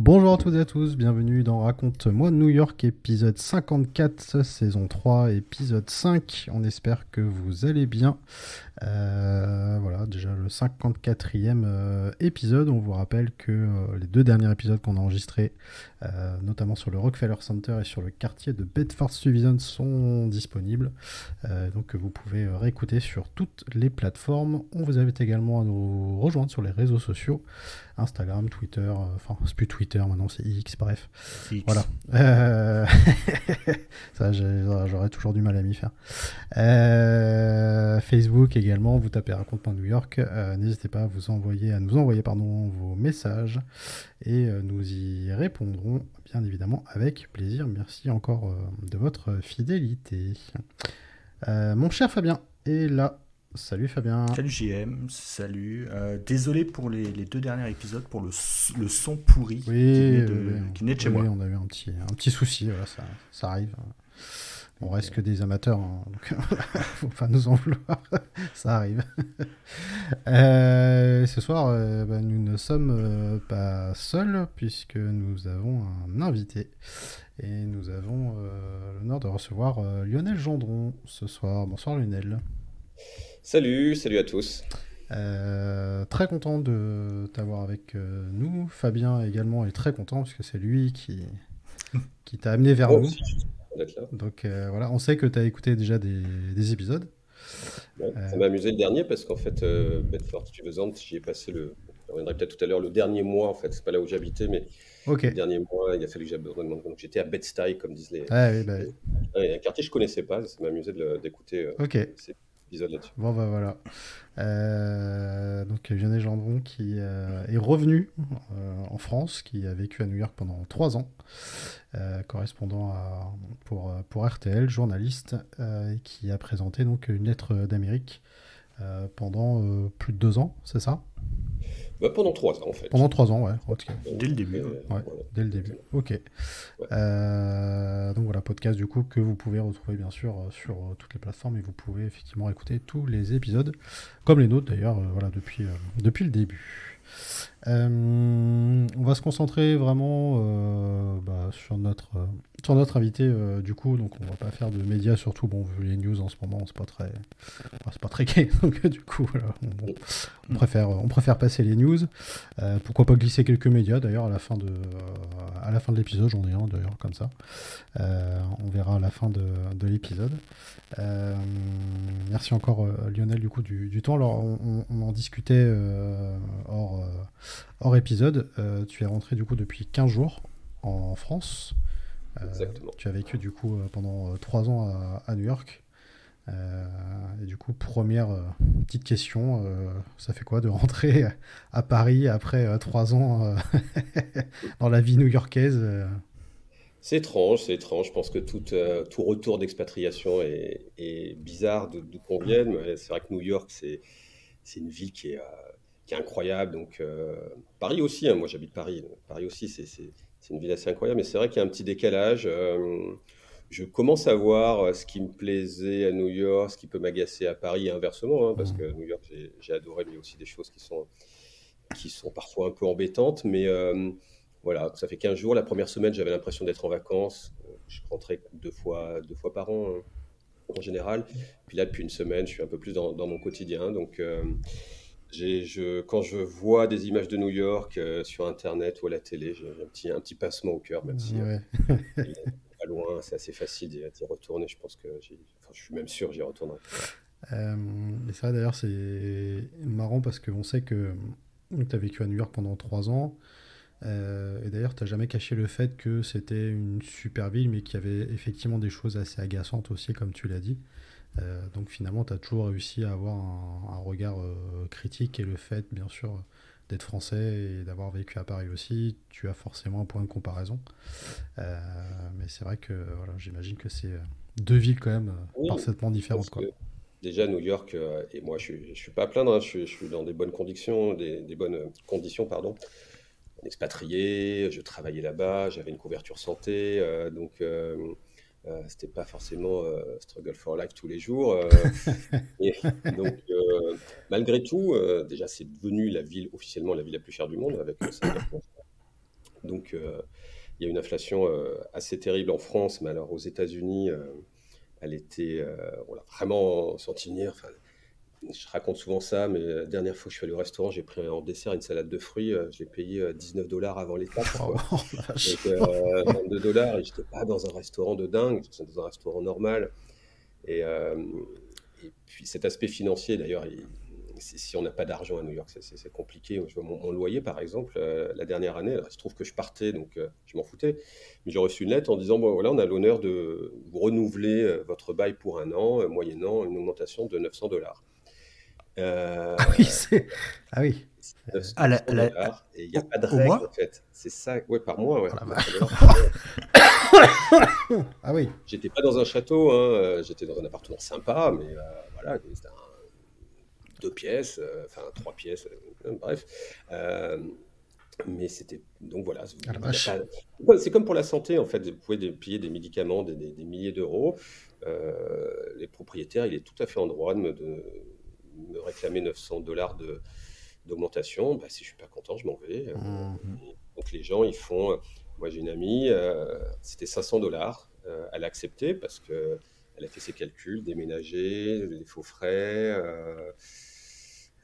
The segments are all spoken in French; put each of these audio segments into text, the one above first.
Bonjour à toutes et à tous, bienvenue dans Raconte-moi New York, épisode 54, saison 3, épisode 5. On espère que vous allez bien. Euh, voilà, déjà le 54e euh, épisode. On vous rappelle que euh, les deux derniers épisodes qu'on a enregistrés, notamment sur le Rockefeller Center et sur le quartier de Bedford-Stuyvesant, sont disponibles. donc vous pouvez réécouter sur toutes les plateformes. On vous invite également à nous rejoindre sur les réseaux sociaux. Instagram, Twitter, enfin c'est plus Twitter maintenant, c'est X, bref. Voilà. ça, j'aurais toujours du mal à m'y faire. Facebook également vous tapez Raconte-moi New York. Euh, n'hésitez pas à, vous envoyer, à nous envoyer pardon, vos messages et euh, nous y répondrons bien évidemment avec plaisir. Merci encore euh, de votre fidélité. mon cher Fabien est là. Salut Fabien. Salut JM, salut. désolé pour les, deux derniers épisodes, pour le, son pourri qui venait de, chez moi. on a eu un petit, un petit souci, ça, ça arrive. On reste que des amateurs, hein, donc faut pas nous en vouloir, ça arrive. Euh, ce soir, euh, bah, nous ne sommes euh, pas seuls puisque nous avons un invité et nous avons l'honneur de recevoir Lionel Gendron ce soir. Bonsoir Lionel. Salut, salut à tous. très content de t'avoir avec nous. Fabien également est très content parce que c'est lui qui, qui t'a amené vers nous. Donc euh, voilà, on sait que tu as écouté déjà des, épisodes. ça m'a amusé le dernier parce qu'en fait, euh, Bedford Stuyvesant, j'y ai passé le. Je reviendrai peut-être tout à l'heure, le dernier mois en fait, c'est pas là où j'habitais, mais le dernier mois, il a fallu que j'abandonne. Donc j'étais à Bed-Stuy, comme disent les. Ah, oui, bah... un quartier que je connaissais pas, ça m'a amusé d'écouter. Euh, ok. Bon, bah voilà. Euh, donc, qui euh, est revenu euh, en France, qui a vécu à New York pendant trois ans, correspondant pour, pour RTL, journaliste, qui a présenté donc une lettre d'Amérique pendant plus de deux ans, c'est ça? Bah, pendant trois ans, en fait. Pendant trois ans, ouais. Dès le début. ouais, dès le début. Ok. Euh, donc voilà, podcast du coup que vous pouvez retrouver bien sûr euh, sur euh, toutes les plateformes et vous pouvez effectivement écouter tous les épisodes, comme les nôtres d'ailleurs, voilà, depuis, depuis le début. Euh, on va se concentrer vraiment euh, bah, sur, notre, euh, sur notre invité du coup, donc on va pas faire de médias, surtout bon vu les news en ce moment, c'est pas très, c'est pas très gay, donc du coup on, préfère, on préfère passer les news. pourquoi pas glisser quelques médias d'ailleurs à la fin de, à la fin de l'épisode, j'en ai un d'ailleurs comme ça. on verra à la fin de, de l'épisode. merci encore Lionel du coup du, temps. Alors on, on en discutait hors hors épisode. Euh, tu es rentré du coup depuis 15 jours en France. Euh, Exactement. Tu as vécu du coup euh, pendant 3 ans à, New York. et du coup, première petite question, ça fait quoi de rentrer à Paris après 3 ans dans la vie new-yorkaise C'est étrange, c'est étrange. Je pense que tout, tout retour d'expatriation est, bizarre d'où qu'on vienne. C'est vrai que New York, c'est une ville qui est qui est incroyable. Donc, euh, Paris aussi, hein, moi j'habite Paris. Paris aussi, c'est une ville assez incroyable. Mais c'est vrai qu'il y a un petit décalage. Euh, je commence à voir euh, ce qui me plaisait à New York, ce qui peut m'agacer à Paris et inversement, hein, parce mmh. que New York, j'ai adoré, mais il y a aussi des choses qui sont, qui sont parfois un peu embêtantes. Mais voilà, ça fait 15 jours. La première semaine, j'avais l'impression d'être en vacances. Je rentrais deux fois, deux fois par an hein, en général. Puis là, depuis une semaine, je suis un peu plus dans, dans mon quotidien. Donc, je, quand je vois des images de New York euh, sur Internet ou à la télé, j'ai un petit, un petit passement au cœur, même si euh, pas loin, c'est assez facile d'y retourner. Je pense que enfin, je suis même sûr j'y retournerai. Euh, et ça, d'ailleurs, c'est marrant parce qu'on sait que tu as vécu à New York pendant trois ans. et d'ailleurs, tu n'as jamais caché le fait que c'était une super ville, mais qu'il y avait effectivement des choses assez agaçantes aussi, comme tu l'as dit. Euh, donc finalement, tu as toujours réussi à avoir un, regard euh, critique et le fait, bien sûr, d'être français et d'avoir vécu à Paris aussi, tu as forcément un point de comparaison. Euh, mais c'est vrai que voilà, j'imagine que c'est deux villes quand même parfaitement différentes. Quoi. Déjà, New York, et moi je ne suis, pas à plaindre, hein, je, suis dans des bonnes conditions, des, des bonnes conditions, pardon. Expatrié, je travaillais là-bas, j'avais une couverture santé, donc Euh, c'était pas forcément struggle for life tous les jours. et donc, malgré tout, déjà, c'est devenu la ville, officiellement la ville la plus chère du monde avec Singapour. Donc, il y a une inflation assez terrible en France, mais alors aux États-Unis, elle était, on l'a vraiment senti venir. Je raconte souvent ça, mais la dernière fois que je suis allé au restaurant, j'ai pris en dessert une salade de fruits. Euh, je l'ai payé 19 euh, dollars avant les taxes. Oh, euh, 22 dollars, et j'étais pas dans un restaurant de dingue, j'étais dans un restaurant normal. Et, euh, et puis cet aspect financier, d'ailleurs, si on n'a pas d'argent à New York, c'est compliqué. Je vois mon, loyer, par exemple, la dernière année, il se trouve que je partais, donc je m'en foutais. Mais j'ai reçu une lettre en disant bon, voilà, on a l'honneur de vous renouveler votre bail pour un an, moyennant une augmentation de 900 dollars. Euh, ah oui, c'est. Ah oui. Ah, la, Et il n'y a pas de règle, en fait. C'est ça, ouais, par mois, ouais. Oh, ah oui. J'étais pas dans un château, hein. Euh, j'étais dans un appartement sympa, mais euh, voilà, c'était deux pièces, enfin trois pièces, bref. mais c'était donc voilà. Ah, c'est comme pour la santé en fait. Vous pouvez payer des médicaments des, des, milliers d'euros. les propriétaires, il est tout à fait en droit de, me, de me réclamer 900 dollars d'augmentation, bah, si je suis pas content, je m'en vais. Euh, mmh. Donc les gens, ils font. Euh, moi, j'ai une amie, euh, c'était 500 dollars. elle a accepté parce que elle a fait ses calculs, déménager, les faux frais.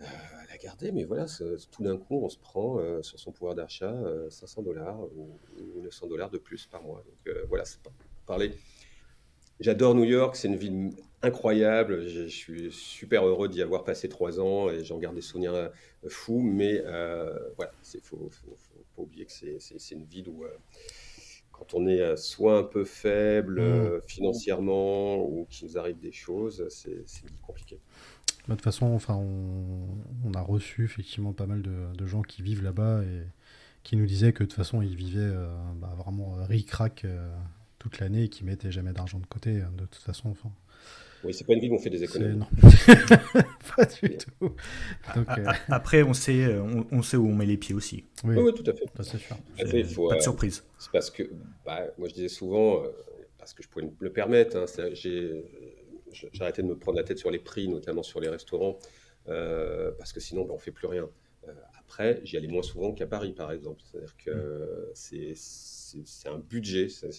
elle a gardé, mais voilà, tout d'un coup, on se prend sur son pouvoir d'achat 500 dollars ou, 900 dollars de plus par mois. Donc voilà, c'est pas parler. J'adore New York, c'est une ville incroyable. Je, suis super heureux d'y avoir passé trois ans et j'en garde des souvenirs euh, fous. Mais euh, voilà, il ne faut, pas oublier que c'est une ville où, euh, quand on est soit un peu faible mmh. financièrement ou qu'il nous arrive des choses, c'est compliqué. Bah, de toute façon, enfin, on, a reçu effectivement pas mal de, gens qui vivent là-bas et qui nous disaient que de toute façon, ils vivaient bah, vraiment ric-rac toute l'année et qui mettaient jamais d'argent de côté de toute façon. Enfin, oui, c'est pas une ville où on fait des économies. Non. pas du tout. Euh, après, on sait, euh, on, sait où on met les pieds aussi. Oui, oui, tout à fait. c'est sûr. pas de euh, surprise. C'est parce que, bah, moi je disais souvent, parce que je pouvais me le permettre, hein, j'ai arrêté de me prendre la tête sur les prix, notamment sur les restaurants, parce que sinon, bah, on ne fait plus rien. Après, j'y allais moins souvent qu'à Paris, par exemple. C'est-à-dire que c'est un budget. C'est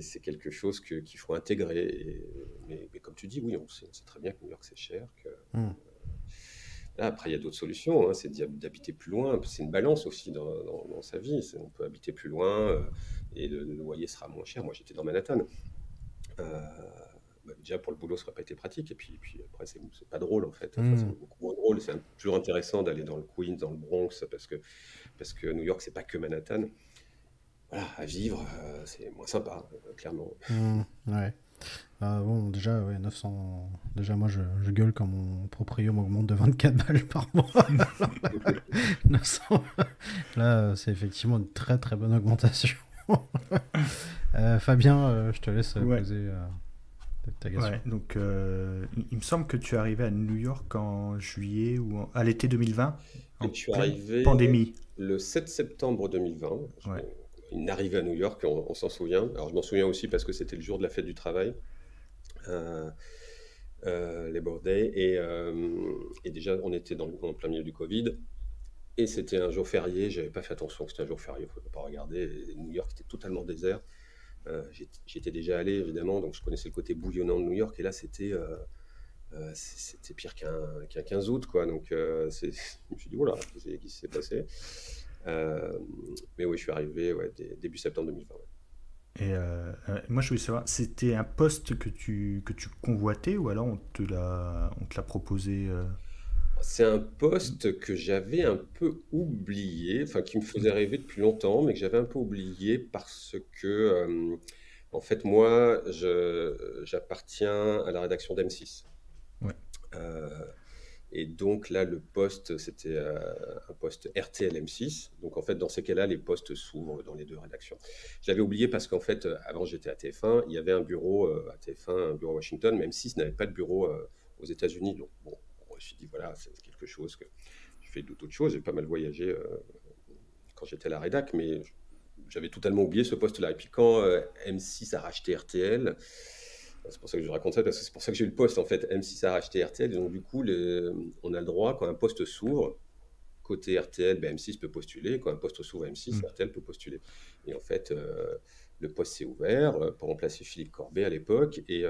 c'est quelque chose qu'il faut intégrer. mais, comme tu dis, oui, on sait, très bien que New York c'est cher. Que, hmm. là, après, il y a d'autres solutions. Hein, c'est d'habiter plus loin. C'est une balance aussi dans, sa vie. On peut habiter plus loin euh, et le, loyer sera moins cher. Moi, j'étais dans Manhattan. Euh, déjà, pour le boulot, ça n'aurait pas été pratique. Et puis, puis après, c'est pas drôle en fait. Hmm. c'est beaucoup moins drôle. C'est toujours intéressant d'aller dans le Queens, dans le Bronx, parce que, parce que New York, c'est pas que Manhattan voilà, à vivre, euh, c'est moins sympa, euh, clairement. Mmh, ouais. Euh, bon, déjà, ouais, 900. Déjà, moi, je, je, gueule quand mon proprio m'augmente de 24 balles par mois. 900. Là, c'est effectivement une très très bonne augmentation. Fabien, je te laisse poser. Ouais, donc, il me semble que tu es arrivé à New York en juillet ou à l'été 2020. En suis arrivé pandémie. le 7 septembre 2020. Ouais une arrivée à New York, on, s'en souvient. Alors je m'en souviens aussi parce que c'était le jour de la fête du travail, euh, euh, les Day, et, euh, et, déjà on était dans, en plein milieu du Covid, et c'était un jour férié, j'avais pas fait attention que c'était un jour férié, il ne faut pas regarder, New York était totalement désert. J'étais déjà allé évidemment, donc je connaissais le côté bouillonnant de New York, et là c'était... c'était pire qu'un 15 août, quoi. Donc, je me suis dit, voilà, qu'est-ce qui s'est passé? Euh, mais oui, je suis arrivé début septembre 2020. Et euh, euh, moi, je voulais savoir, c'était un poste que tu, que tu convoitais ou alors on te l'a proposé C'est un poste que j'avais un peu oublié, enfin qui me faisait rêver depuis longtemps, mais que j'avais un peu oublié parce que, en fait, moi, j'appartiens à la rédaction d'M6. Ouais. Et donc là, le poste, c'était euh, un poste RTLM6. Donc en fait, dans ces cas-là, les postes s'ouvrent dans les deux rédactions. Je l'avais oublié parce qu'en fait, euh, avant j'étais à TF1, il y avait un bureau euh, à TF1, un bureau à Washington, si ce n'avait pas de bureau aux États-Unis. Donc bon, me suis dit, voilà, c'est quelque chose que je fais d'autres choses. J'ai pas mal voyagé quand j'étais à la rédac, mais j'avais totalement oublié ce poste-là. Et puis quand M6 a racheté RTL, c'est pour ça que je raconte ça, parce que c'est pour ça que j'ai eu le poste en fait. M6 a racheté RTL, donc du coup, on a le droit, quand un poste s'ouvre, côté RTL, ben, M6 peut postuler. Quand un poste s'ouvre M6, mm. RTL peut postuler. Et en fait, le poste s'est ouvert pour remplacer Philippe Corbet à l'époque. Et,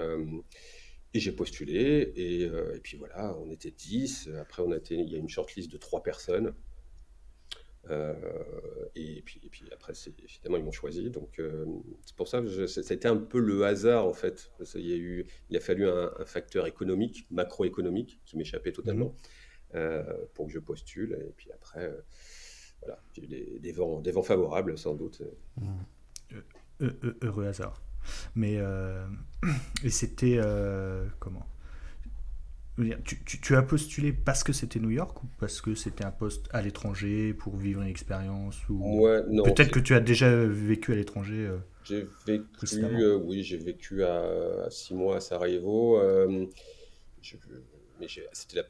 et j'ai postulé, et, euh, et, puis voilà, on était 10. Après, on a été, il y a une shortlist de 3 personnes. Euh, et, puis, et puis après, évidemment, ils m'ont choisi. Donc, euh, c'est pour ça que ça a été un peu le hasard, en fait. Il, y a, eu, il a fallu un, facteur économique, macroéconomique, qui m'échappait totalement, mmh. pour que je postule. Et puis après, voilà, j'ai eu des, des, vents, des vents favorables, sans doute. Mmh. Heureux hasard. Mais euh, et c'était euh, comment? Tu, tu, as postulé parce que c'était New York ou parce que c'était un poste à l'étranger pour vivre une expérience ou peut-être que tu as déjà vécu à l'étranger. Euh, j'ai vécu, oui, j'ai vécu à, six mois à Sarajevo. je, mais c'était la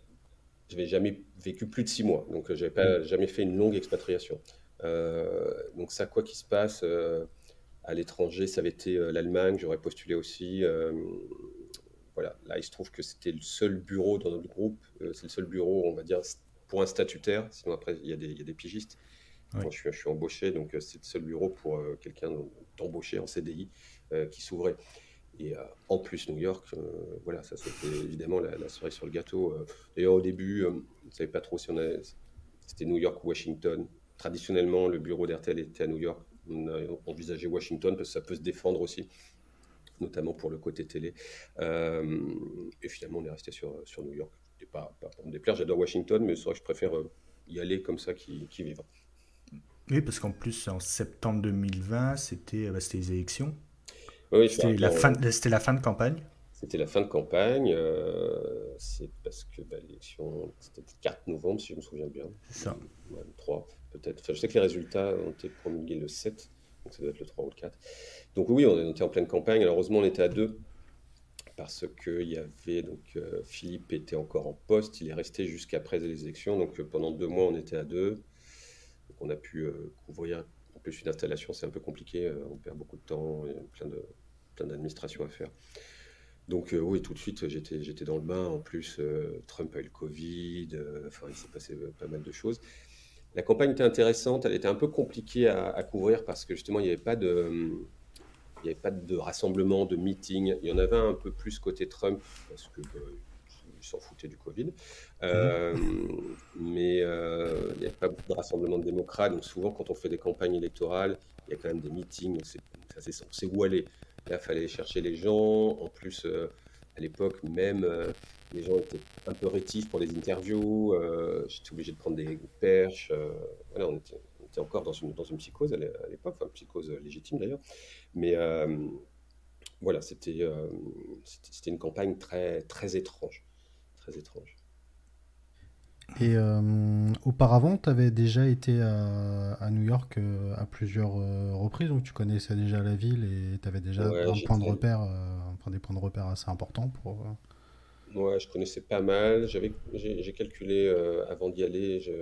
j'avais jamais vécu plus de six mois, donc j'avais pas mm. jamais fait une longue expatriation. donc ça, quoi qu'il se passe, à l'étranger, ça avait été euh, l'Allemagne, j'aurais postulé aussi. Euh, voilà, là, il se trouve que c'était le seul bureau dans notre groupe, euh, c'est le seul bureau, on va dire, pour un statutaire, sinon après, il y a des, il y a des pigistes. Moi, je, suis, je, suis, embauché, donc c'est le seul bureau pour quelqu'un d'embauché en CDI qui s'ouvrait. Et en plus, New York, voilà, ça c'était évidemment la, la, cerise sur le gâteau. D'ailleurs, au début, on ne savait pas trop si on c'était New York ou Washington. Traditionnellement, le bureau d'RTL était à New York on a envisagé Washington parce que ça peut se défendre aussi, notamment pour le côté télé. Euh, et finalement, on est resté sur, sur New York. Pas, pas pour me déplaire, j'adore Washington, mais c'est vrai que je préfère euh, y aller comme ça qui, qui vivre. Oui, parce qu'en plus, en septembre 2020, c'était bah, les élections. Oui, c'était la, fin, la fin de campagne. C'était la fin de campagne. Euh, c'est parce que bah, l'élection, c'était le 4 novembre, si je me souviens bien. C'est ça. Ouais, 3 je sais que les résultats ont été promulgués le 7, donc ça doit être le 3 ou le 4. Donc oui, on était en pleine campagne. Alors, heureusement, on était à deux parce qu'il y avait donc euh, Philippe était encore en poste, il est resté jusqu'après les élections, donc euh, pendant deux mois on était à deux, on a pu euh, couvrir. En plus une installation c'est un peu compliqué, on perd beaucoup de temps, il y a plein de plein d'administration à faire. Donc oui, tout de suite j'étais j'étais dans le bain. En plus Trump a eu le Covid, enfin il s'est passé pas mal de choses. La campagne était intéressante, elle était un peu compliquée à, couvrir parce que justement, il n'y avait pas de... Rassemblement, de meeting. Il y en avait un peu plus côté Trump, parce que bah, s'en foutait du Covid. Euh, mais euh, il n'y avait pas beaucoup de rassemblement de démocrates. Donc souvent, quand on fait des campagnes électorales, il y a quand même des meetings. C'est sait où aller. Là, il fallait chercher les gens. En plus, à l'époque, même les gens étaient un peu rétifs pour les interviews. Euh, j'étais obligé de prendre des perches. Euh, voilà, on était, encore dans une, dans une psychose à l'époque, enfin, psychose légitime d'ailleurs. Mais euh, voilà, c'était c'était une campagne très, très étrange. Très étrange. Et auparavant, tu avais déjà été à, New York à plusieurs reprises, donc tu connaissais déjà la ville et tu avais déjà un point de repère, enfin, des points de repère assez importants pour. Moi, je connaissais pas mal. J'ai, calculé euh, avant d'y aller. Je,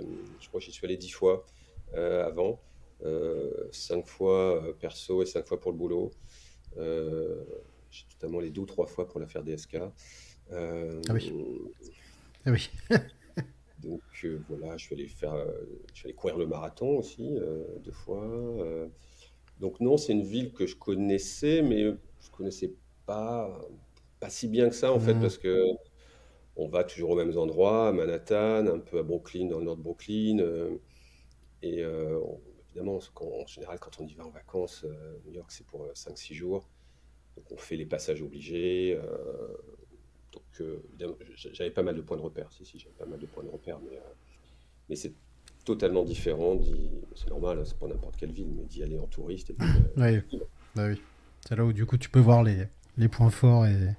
crois que j'y suis allé dix fois euh, avant, euh, cinq fois perso et cinq fois pour le boulot. j'ai notamment les deux ou trois fois pour l'affaire DSK. ah oui. Ah oui. donc voilà, je suis allé faire, je suis allé courir le marathon aussi deux fois. donc non, c'est une ville que je connaissais, mais je connaissais pas pas si bien que ça en fait mmh. parce que on va toujours aux mêmes endroits, à Manhattan, un peu à Brooklyn, dans le nord de Brooklyn. Euh, et euh, évidemment, en général, quand on y va en vacances, euh, New York, c'est pour 5-6 jours. Donc on fait les passages obligés. Donc j'avais pas mal de points de repère. Si, si, j'avais pas mal de points de repère. Mais, mais c'est totalement différent. C'est normal, hein, c'est pas n'importe quelle ville, mais d'y aller en touriste. oui. Bah oui. C'est là où du coup tu peux voir les, les points forts et,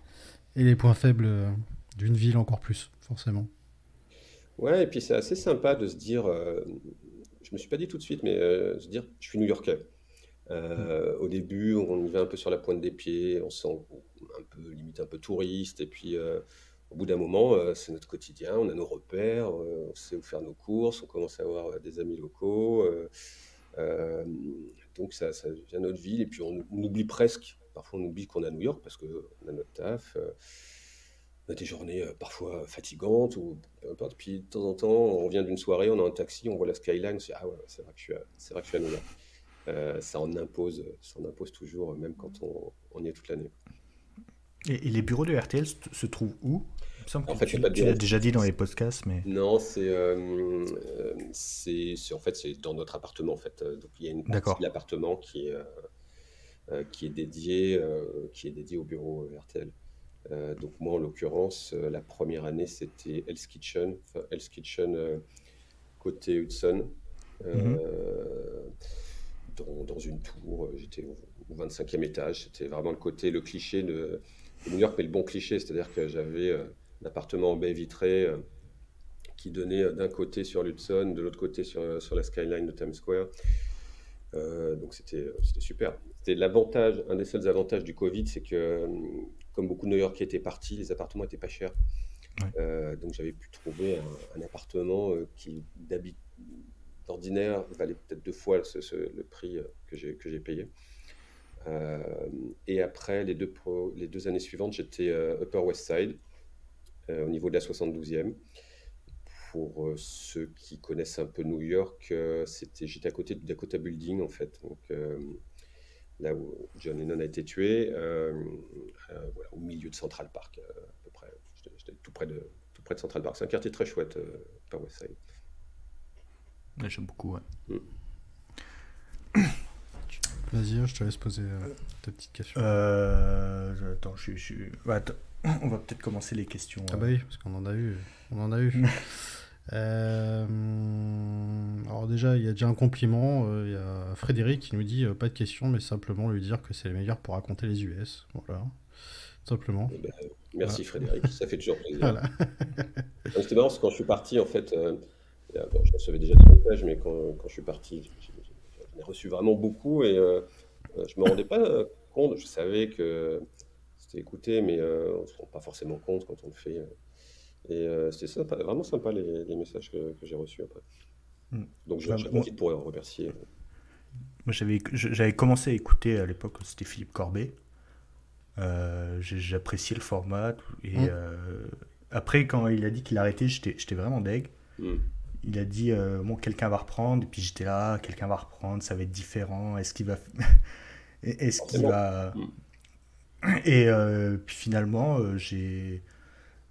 et les points faibles euh, d'une ville encore plus, forcément. Ouais, et puis c'est assez sympa de se dire, euh, je me suis pas dit tout de suite, mais euh, se dire, je suis New-Yorkais. Au début, on y va un peu sur la pointe des pieds, on se sent un peu limite un peu touriste, et puis au bout d'un moment, c'est notre quotidien, on a nos repères, on sait où faire nos courses, on commence à avoir des amis locaux. donc ça, ça vient notre ville et puis on, oublie presque, parfois on oublie qu'on est à New York parce qu'on a notre taf on a des journées parfois fatigantes ou peu. Puis de temps en temps, on revient d'une soirée, on a un taxi, on voit la skyline, on ah ouais, c'est vrai que je suis à, New York. Euh, ça en impose, ça en impose toujours, même quand on, y est toute l'année. Et, les bureaux de RTL se, trouvent où? En fait, tu, l'as déjà dit dans les podcasts, mais non, c'est, euh, euh, c'est, en fait c'est dans notre appartement en fait. Donc il y a une partie de l'appartement qui est qui est dédié qui est dédié au bureau RTL. donc moi en l'occurrence, la première année c'était Hell's Kitchen, enfin Hell's Kitchen côté Hudson. Mm dans, une tour. Euh, j'étais au, 25e étage. C'était vraiment le côté, le cliché de, New York, mais le bon cliché. C'est-à-dire que j'avais euh, un appartement en baie vitrée euh, qui donnait d'un côté sur l'Hudson, de l'autre côté sur, sur la skyline de Times Square. donc c'était super. C'était l'avantage, un des seuls avantages du Covid, c'est que comme beaucoup de New Yorkais étaient partis, les appartements étaient pas chers. donc j'avais pu trouver un, un appartement qui d'habitude ordinaire valait peut-être deux fois le prix euh, que j'ai payé. Euh, et après, les deux, les deux années suivantes, j'étais euh, Upper West Side, au niveau de la 72e. Pour ceux qui connaissent un peu New York, c'était j'étais à côté du Dakota Building, en fait. Donc, là où John Lennon a été tué, au milieu de Central Park, à peu près. J'étais tout près de tout près de Central Park. C'est un quartier très chouette, Upper West Side. J'aime beaucoup, ouais. Mm. Vas-y, je te laisse poser euh, ta petite question. Euh, attends, je, je... on va peut-être commencer les questions. Ah bah oui, parce qu'on en a eu. On en a eu. Euh, alors déjà, il y a déjà un compliment. Il y a Frédéric qui nous dit pas de questions, mais simplement lui dire que c'est le meilleur pour raconter les US. Voilà, simplement. Eh ben, merci Frédéric, ça fait toujours plaisir. Voilà. C'était marrant parce que quand je suis parti, en fait, je recevais déjà des messages, mais quand, quand je suis parti, ai reçu vraiment beaucoup et euh, euh, je ne me rendais pas compte. Je savais que c'était écouté, mais euh, on se rend pas forcément compte quand on le fait. Et c'était vraiment sympa les, les messages que, que j'ai reçus après. Hmm. Donc je, bah, profite pour remercier. Moi, j'avais commencé à écouter à l'époque, c'était Philippe Corbet. J'appréciais le format. Et hmm. après, quand il a dit qu'il arrêtait, j'étais vraiment deg. Hmm il a dit euh, bon quelqu'un va reprendre. Et puis j'étais là quelqu'un va reprendre ça va être différent. Est-ce qu'il va est-ce qu'il va mm. et euh, puis finalement euh, j'ai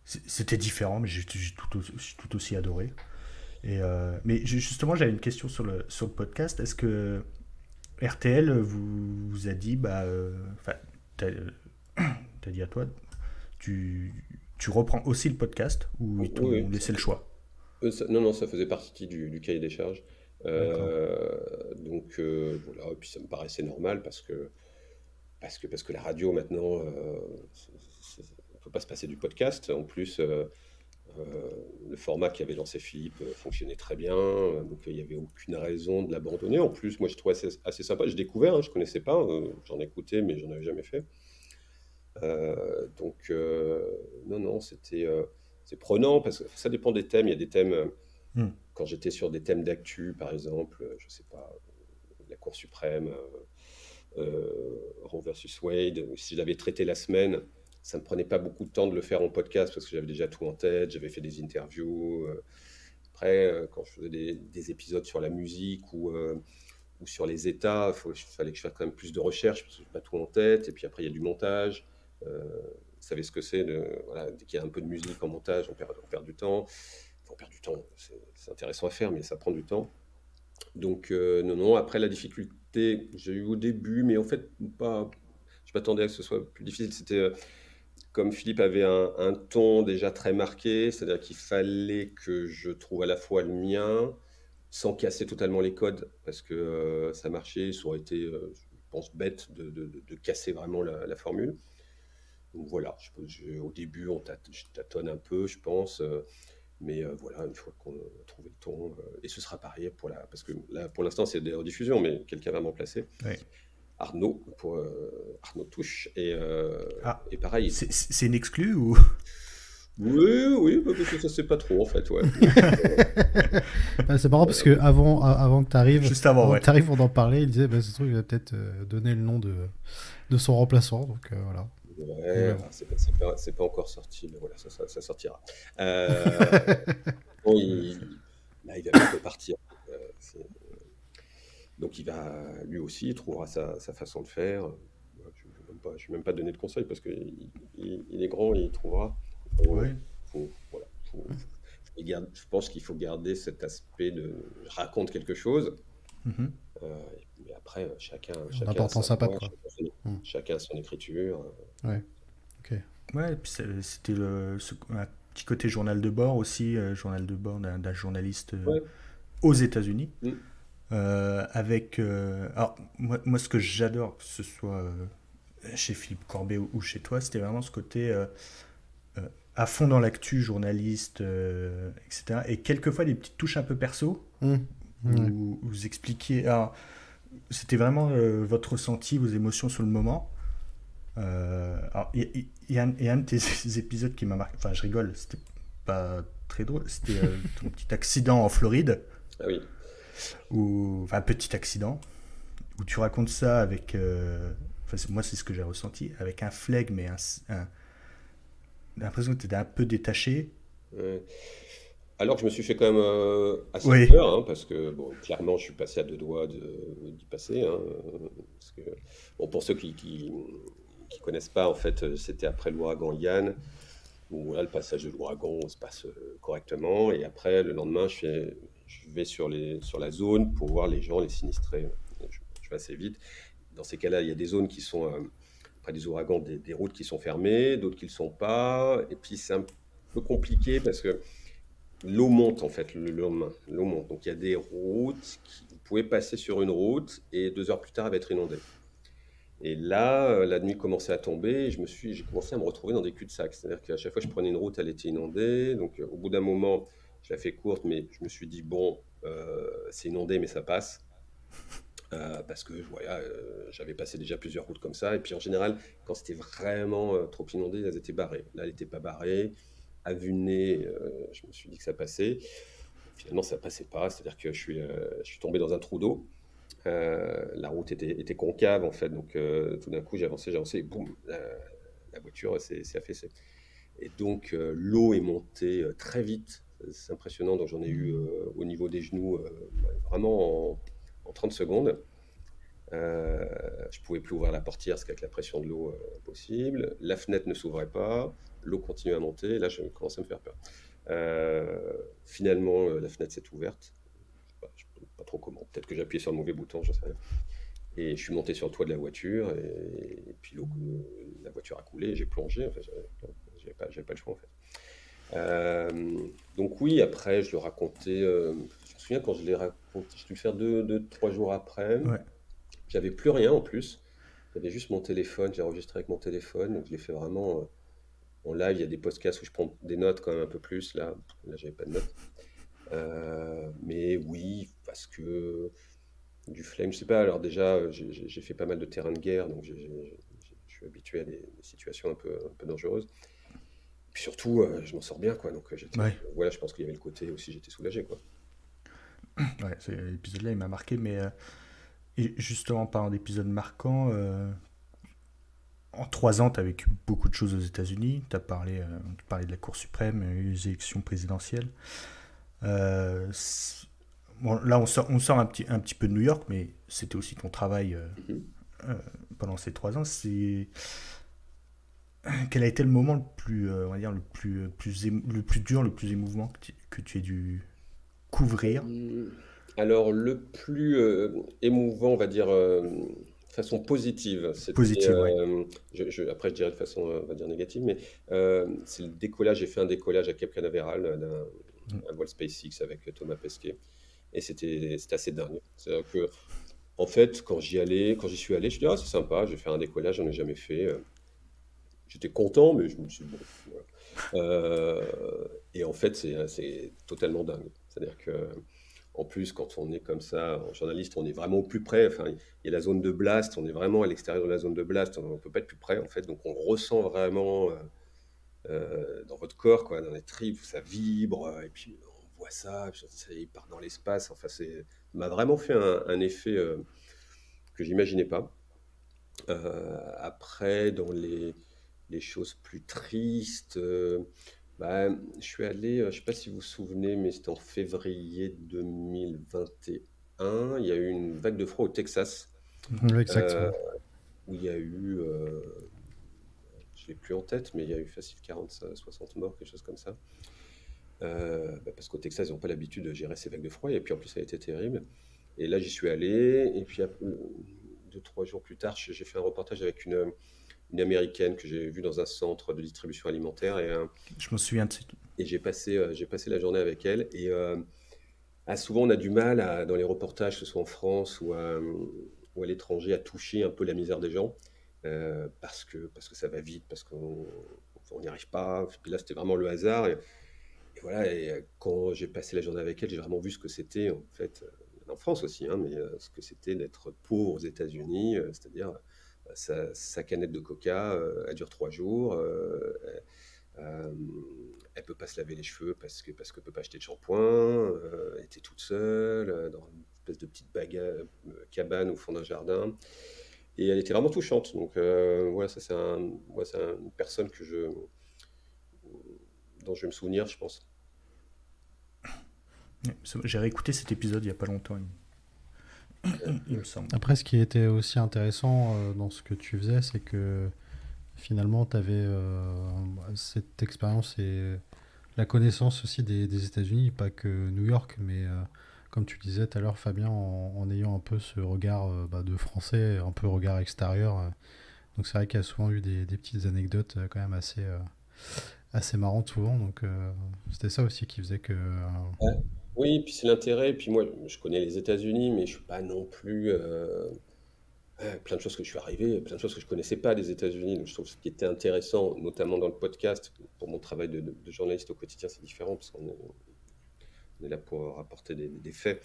c'était différent mais j'ai tout, tout, aussi adoré. Et mais justement j'avais une question sur le sur le podcast. Est-ce que RTL vous, vous a dit bah enfin t'as as dit à toi tu tu reprends aussi le podcast ou ils t'ont laissé le choix? Non, non, ça faisait partie du, cahier des charges. Euh, donc euh, voilà, et puis ça me paraissait normal parce que, parce que, parce que la radio maintenant, euh, ne peut pas se passer du podcast. En plus, le format qu'avait lancé Philippe fonctionnait très bien, donc il n'y avait aucune raison de l'abandonner. En plus, moi je trouvais assez, assez sympa. J'ai découvert, hein, je ne connaissais pas, j'en écoutais, mais j'en avais jamais fait. donc non, non, c'était c'est prenant parce que ça dépend des thèmes. Il y a des thèmes, euh, hmm. quand j'étais sur des thèmes d'actu, par exemple, euh, je sais pas, la Cour suprême, euh, Roe versus Wade, si je l'avais traité la semaine, ça ne me prenait pas beaucoup de temps de le faire en podcast parce que j'avais déjà tout en tête, j'avais fait des interviews. Après, quand je faisais des, épisodes sur la musique ou, ou sur les États, il fallait que je fasse quand même plus de recherche parce que je n'ai pas tout en tête. Et puis après, il y a du montage savez ce que c'est. Voilà, dès qu'il y a un peu de musique en montage, on perd, on perd du temps. on perd du temps, c'est intéressant à faire, mais ça prend du temps. Donc, euh, non, non, après la difficulté, j'ai eu au début, mais en fait, pas, je m'attendais à que ce soit plus difficile. C'était euh, comme Philippe avait un, ton déjà très marqué, c'est-à-dire qu'il fallait que je trouve à la fois le mien, sans casser totalement les codes, parce que euh, ça marchait, ça aurait été, je pense, bête de, de, casser vraiment la formule. Donc voilà, je, au début, on tâtonne un peu, je pense. Euh, mais euh, voilà, une fois qu'on a trouvé le ton, euh, et ce sera pareil pour la. Parce que là, pour l'instant, c'est des rediffusions, mais quelqu'un va m'emplacer. Arnaud, pour Arnaud Touche. Et, ah. et pareil. C'est une exclue ou? Oui, oui, parce que ça c'est pas trop en fait, ouais. Ah, c'est marrant parce que avant, avant que tu arrives, Juste avant, avant ouais. que t'arrives, on en parlait, il disait, bah, ce truc, il va peut-être donner le nom de, de son remplaçant, donc euh, voilà. Ouais, enfin, c'est pas, encore sorti, mais voilà, ça, ça- ça sortira. Euh, bon, il, là, il va bientôt partir. Euh, c'est- donc il va, lui aussi, il trouvera sa, sa façon de faire. Je ne vais même pas, donner de conseils parce qu'il il, il est grand, il trouvera. Ouais. voilà, faut garder- je pense qu'il faut garder cet aspect de je raconte quelque chose. Euh, mais après, euh, chacun, chacun, a sa voix, chacun, son, Mm. chacun a son écriture. Ouais, et puis c'est- c'était le, ce- un petit côté journal de bord aussi, euh, journal de bord d'un journaliste euh, Ouais. aux États-Unis. Mm. Euh, avec. euh, alors, moi, moi, ce que j'adore, que ce soit chez Philippe Corbet ou, ou chez toi, c'était vraiment ce côté à fond dans l'actu, journaliste, euh, etc. Et quelquefois des petites touches un peu perso Hum. Ouais. où vous expliquiez. Alors, c'était vraiment euh, votre ressenti, vos émotions sur le moment. Euh, alors, il y, a un il y a un de tes épisodes qui m'a marqué. Enfin, je rigole, c'était pas très drôle. C'était euh, ton petit accident en Floride, Ah oui. ou enfin, petit accident, où tu racontes ça avec. euh, enfin, moi, c'est ce que j'ai ressenti, avec un flegme et un. un- l'impression que tu étais un peu détaché. Ouais. Alors que je me suis fait quand même euh, assez Oui. peur, hein, parce que bon, clairement, je suis passé à deux doigts de- d'y passer. hein, parce que, bon, pour ceux qui qui, qui connaissent pas, en fait, euh, c'était après l'ouragan Yann, où là, le passage de l'ouragan se passe euh, correctement. Et après, le lendemain, je, vais sur, la zone pour voir les gens, les sinistrés. Je, je vais assez vite. Dans ces cas-là, il y a des zones qui sont, euh, après des ouragans, des, des routes qui sont fermées, d'autres qui ne le sont pas. Et puis, c'est un peu compliqué parce que l'eau monte en fait le lendemain. L'eau monte. Donc il y a des routes qui vous pouvez passer sur une route et deux heures plus tard elle va être inondée. Et là, euh, la nuit commençait à tomber et je me suis, j'ai commencé à me retrouver dans des cul-de-sac. C'est-à-dire qu'à chaque fois que je prenais une route, elle était inondée. Donc euh, au bout d'un moment, je la fais courte, mais je me suis dit bon, euh, c'est inondé, mais ça passe. Parce que voilà, j'avais passé déjà plusieurs routes comme ça. Et puis en général, quand c'était vraiment trop inondé, elles étaient barrées. Là, elle n'était pas barrée. À vue nez, je me suis dit que ça passait. Finalement, ça passait pas. C'est-à-dire que je suis, je suis tombé dans un trou d'eau. Euh, la route était, concave en fait. Donc euh, tout d'un coup, j'ai avancé, j'ai avancé et boum, la, voiture s'est affaissée. Et donc euh, l'eau est montée très vite. C'est impressionnant. Donc j'en ai eu au niveau des genoux vraiment en, en 30 secondes. Euh, je pouvais plus ouvrir la portière parce qu'avec la pression de l'eau euh, impossible. La fenêtre ne s'ouvrait pas. L'eau continuait à monter. Là, je commence à me faire peur. Finalement, la fenêtre s'est ouverte. Bah, je ne sais pas trop comment. Peut-être que j'ai appuyé sur le mauvais bouton, je sais rien. Et je suis monté sur le toit de la voiture et, et puis l'eau, la voiture a coulé. J'ai plongé. Enfin, j'avais pas, pas le choix en fait. Euh, donc oui, après, je le racontais. euh, je me souviens quand je l'ai raconté, je dû le faire deux, deux, trois jours après. Ouais. J'avais plus rien en plus. J'avais juste mon téléphone. J'ai enregistré avec mon téléphone. Donc je l'ai fait vraiment euh, en live. Il y a des podcasts où je prends des notes quand même un peu plus. Là, là, j'avais pas de notes. Euh, mais oui, parce que du flame, je sais pas. Alors déjà, j'ai j'ai fait pas mal de terrain de guerre, donc j'ai- j'ai- je suis habitué à des, des situations un peu, un peu dangereuses. Puis surtout, euh, je m'en sors bien, quoi. Donc euh, j'étais- Ouais. voilà, je pense qu'il y avait le côté aussi, j'étais soulagé, quoi. Ouais, c'est- l'épisode-là, il m'a marqué, mais euh, et justement, parlant d'épisodes marquants, euh, en trois ans, tu as vécu beaucoup de choses aux États-Unis. Tu as parlé, euh, de la Cour suprême, il y a eu les élections présidentielles. Euh, bon, là, on sort, on sort un, petit, un petit peu de New York, mais c'était aussi ton travail euh, Mhm. euh, pendant ces trois ans. C'est quel a été le moment le plus, euh, on va dire, le plus, euh, plus émou- le plus dur, le plus émouvant que tu, que tu aies dû couvrir? Hum, Alors, le plus euh, émouvant, on va dire, de façon positive, Positive, ouais. je- je- après je dirais de façon, on va dire, négative, mais c'est le décollage, j'ai fait un décollage à Cape Canaveral. Un vol SpaceX avec Thomas Pesquet, et c'était assez dingue. C'est-à-dire que, en fait, quand j'y allais, quand j'y suis allé, je me dis, ah, c'est sympa, je vais faire un décollage, j'en ai jamais fait. euh. J'étais content, mais je me suis dit, bon. Euh, et en fait, c'est totalement dingue. C'est-à-dire que, en plus, quand on est comme ça, en journaliste, on est vraiment au plus près. Enfin, il y a la zone de blast, on est vraiment à l'extérieur de la zone de blast, on ne peut pas être plus près, en fait. Donc, on ressent vraiment, euh, euh, dans votre corps, quoi, dans les tripes, ça vibre, et puis on voit ça, ça il part dans l'espace. Enfin, c'est m'a vraiment fait un, effet que j'imaginais pas. après, dans les, les, choses plus tristes, bah, je suis allé, je ne sais pas si vous vous souvenez, mais c'était en février 2021. Il y a eu une vague de froid au Texas. Exactement. où il y a eu plus en tête, mais il y a eu facile 40, 60 morts, quelque chose comme ça. Euh, bah, parce qu'au Texas, ils n'ont pas l'habitude de gérer ces vagues de froid, et puis en plus, ça a été terrible. Et là, j'y suis allé, et puis deux, trois jours plus tard, j'ai fait un reportage avec une, une américaine que j'ai vue dans un centre de distribution alimentaire. Et, euh, Je me souviens de Et j'ai passé, euh, j'ai passé la journée avec elle. Et ah, souvent, on a du mal, à, dans les reportages, que ce soit en France ou à, ou à l'étranger, à toucher un peu la misère des gens. Euh, parce, que, parce que ça va vite, parce qu'on n'y arrive pas. Puis là, c'était vraiment le hasard. Et, voilà, et euh, quand j'ai passé la journée avec elle, j'ai vraiment vu ce que c'était, en fait, euh, en France aussi, hein, mais ce que c'était d'être pauvre aux États-Unis, c'est-à-dire sa, canette de coca, elle dure trois jours. Euh, elle peut pas se laver les cheveux parce que parce qu'elle peut pas acheter de shampoing. elle était toute seule dans une espèce de petite cabane au fond d'un jardin. Et elle était vraiment touchante. Donc euh, voilà, ça c'est un, une personne que je, dont je vais me souvenir, je pense. J'ai réécouté cet épisode il n'y a pas longtemps. Il, me semble. Après, ce qui était aussi intéressant euh, dans ce que tu faisais, c'est que finalement, tu avais euh, cette expérience et la connaissance aussi des, des États-Unis, pas que New York, mais comme tu disais tout à l'heure, Fabien, en, ayant un peu ce regard euh, bah, de français, un peu regard extérieur. Euh. donc c'est vrai qu'il y a souvent eu des, petites anecdotes euh, quand même assez, assez marrantes souvent. Donc c'était ça aussi qui faisait que. Oui, puis c'est l'intérêt. Puis moi, je connais les États-Unis, mais je suis pas non plus. plein de choses que je suis arrivé, plein de choses que je connaissais pas des États-Unis. Donc je trouve ce qui était intéressant, notamment dans le podcast, pour mon travail de, de journaliste au quotidien, c'est différent parce qu'on on est là pour rapporter des, faits.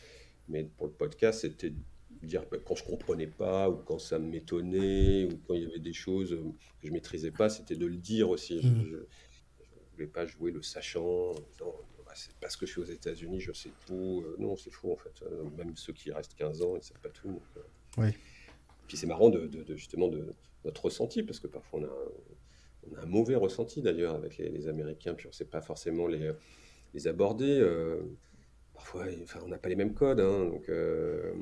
Mais pour le podcast, c'était dire bah, quand je comprenais pas ou quand ça m'étonnait ou quand il y avait des choses que je maîtrisais pas, c'était de le dire aussi. Je, ne mmh. voulais pas jouer le sachant. Bah, c'est parce que je suis aux États-Unis, je sais tout. Euh, non, c'est faux en fait. Euh, même ceux qui restent 15 ans, ils ne savent pas tout. Euh. oui. Puis c'est marrant de, justement de notre ressenti parce que parfois on a, un, on a un mauvais ressenti d'ailleurs avec les, les, Américains, puis on ne sait pas forcément les les aborder. Euh, parfois, enfin, on n'a pas les mêmes codes. Hein, donc, euh,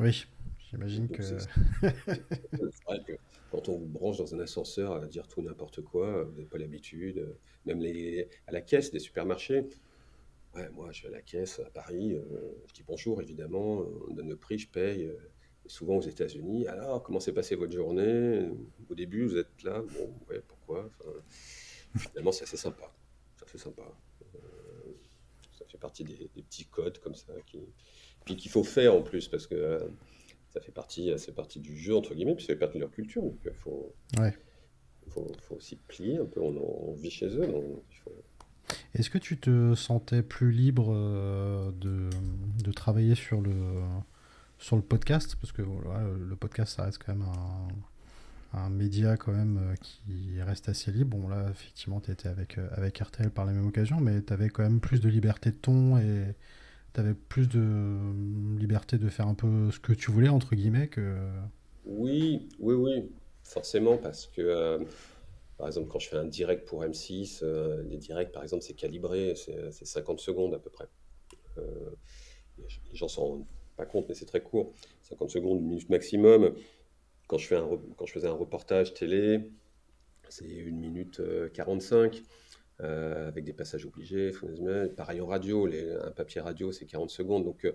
oui, j'imagine que... C'est vrai que quand on vous branche dans un ascenseur à dire tout n'importe quoi, vous n'avez pas l'habitude. Même les, à la caisse des supermarchés. Ouais, moi, je vais à la caisse à Paris, euh, je dis bonjour, évidemment, on donne le prix, je paye. souvent aux États-Unis. Alors, comment s'est passée votre journée? Au début, vous êtes là, bon, ouais, pourquoi? Finalement, c'est assez sympa. C'est assez sympa fait partie des, petits codes comme ça, qui, puis qu'il faut faire en plus, parce que euh, ça fait partie, c'est partie du jeu, entre guillemets, puis ça fait partie de leur culture, donc il faut, faut, faut, aussi plier un peu, on, vit chez eux, donc Est-ce que tu te sentais plus libre euh, de, de, travailler sur le, sur le podcast? Parce que voilà, le podcast, ça reste quand même un, un média quand même euh, qui reste assez libre. Bon là effectivement tu étais avec, euh, avec RTL par la même occasion, mais tu avais quand même plus de liberté de ton et tu avais plus de liberté de faire un peu ce que tu voulais entre guillemets que... Oui, oui, oui, forcément parce que euh, par exemple quand je fais un direct pour M6, les directs par exemple c'est calibré, c'est 50 secondes à peu près. les gens s'en rendent pas compte mais c'est très court, 50 secondes, une minute maximum. Quand je, faisais un reportage télé, c'est une minute 45 euh, euh, avec des passages obligés. Pareil en radio, un papier radio c'est 40 secondes. Donc euh,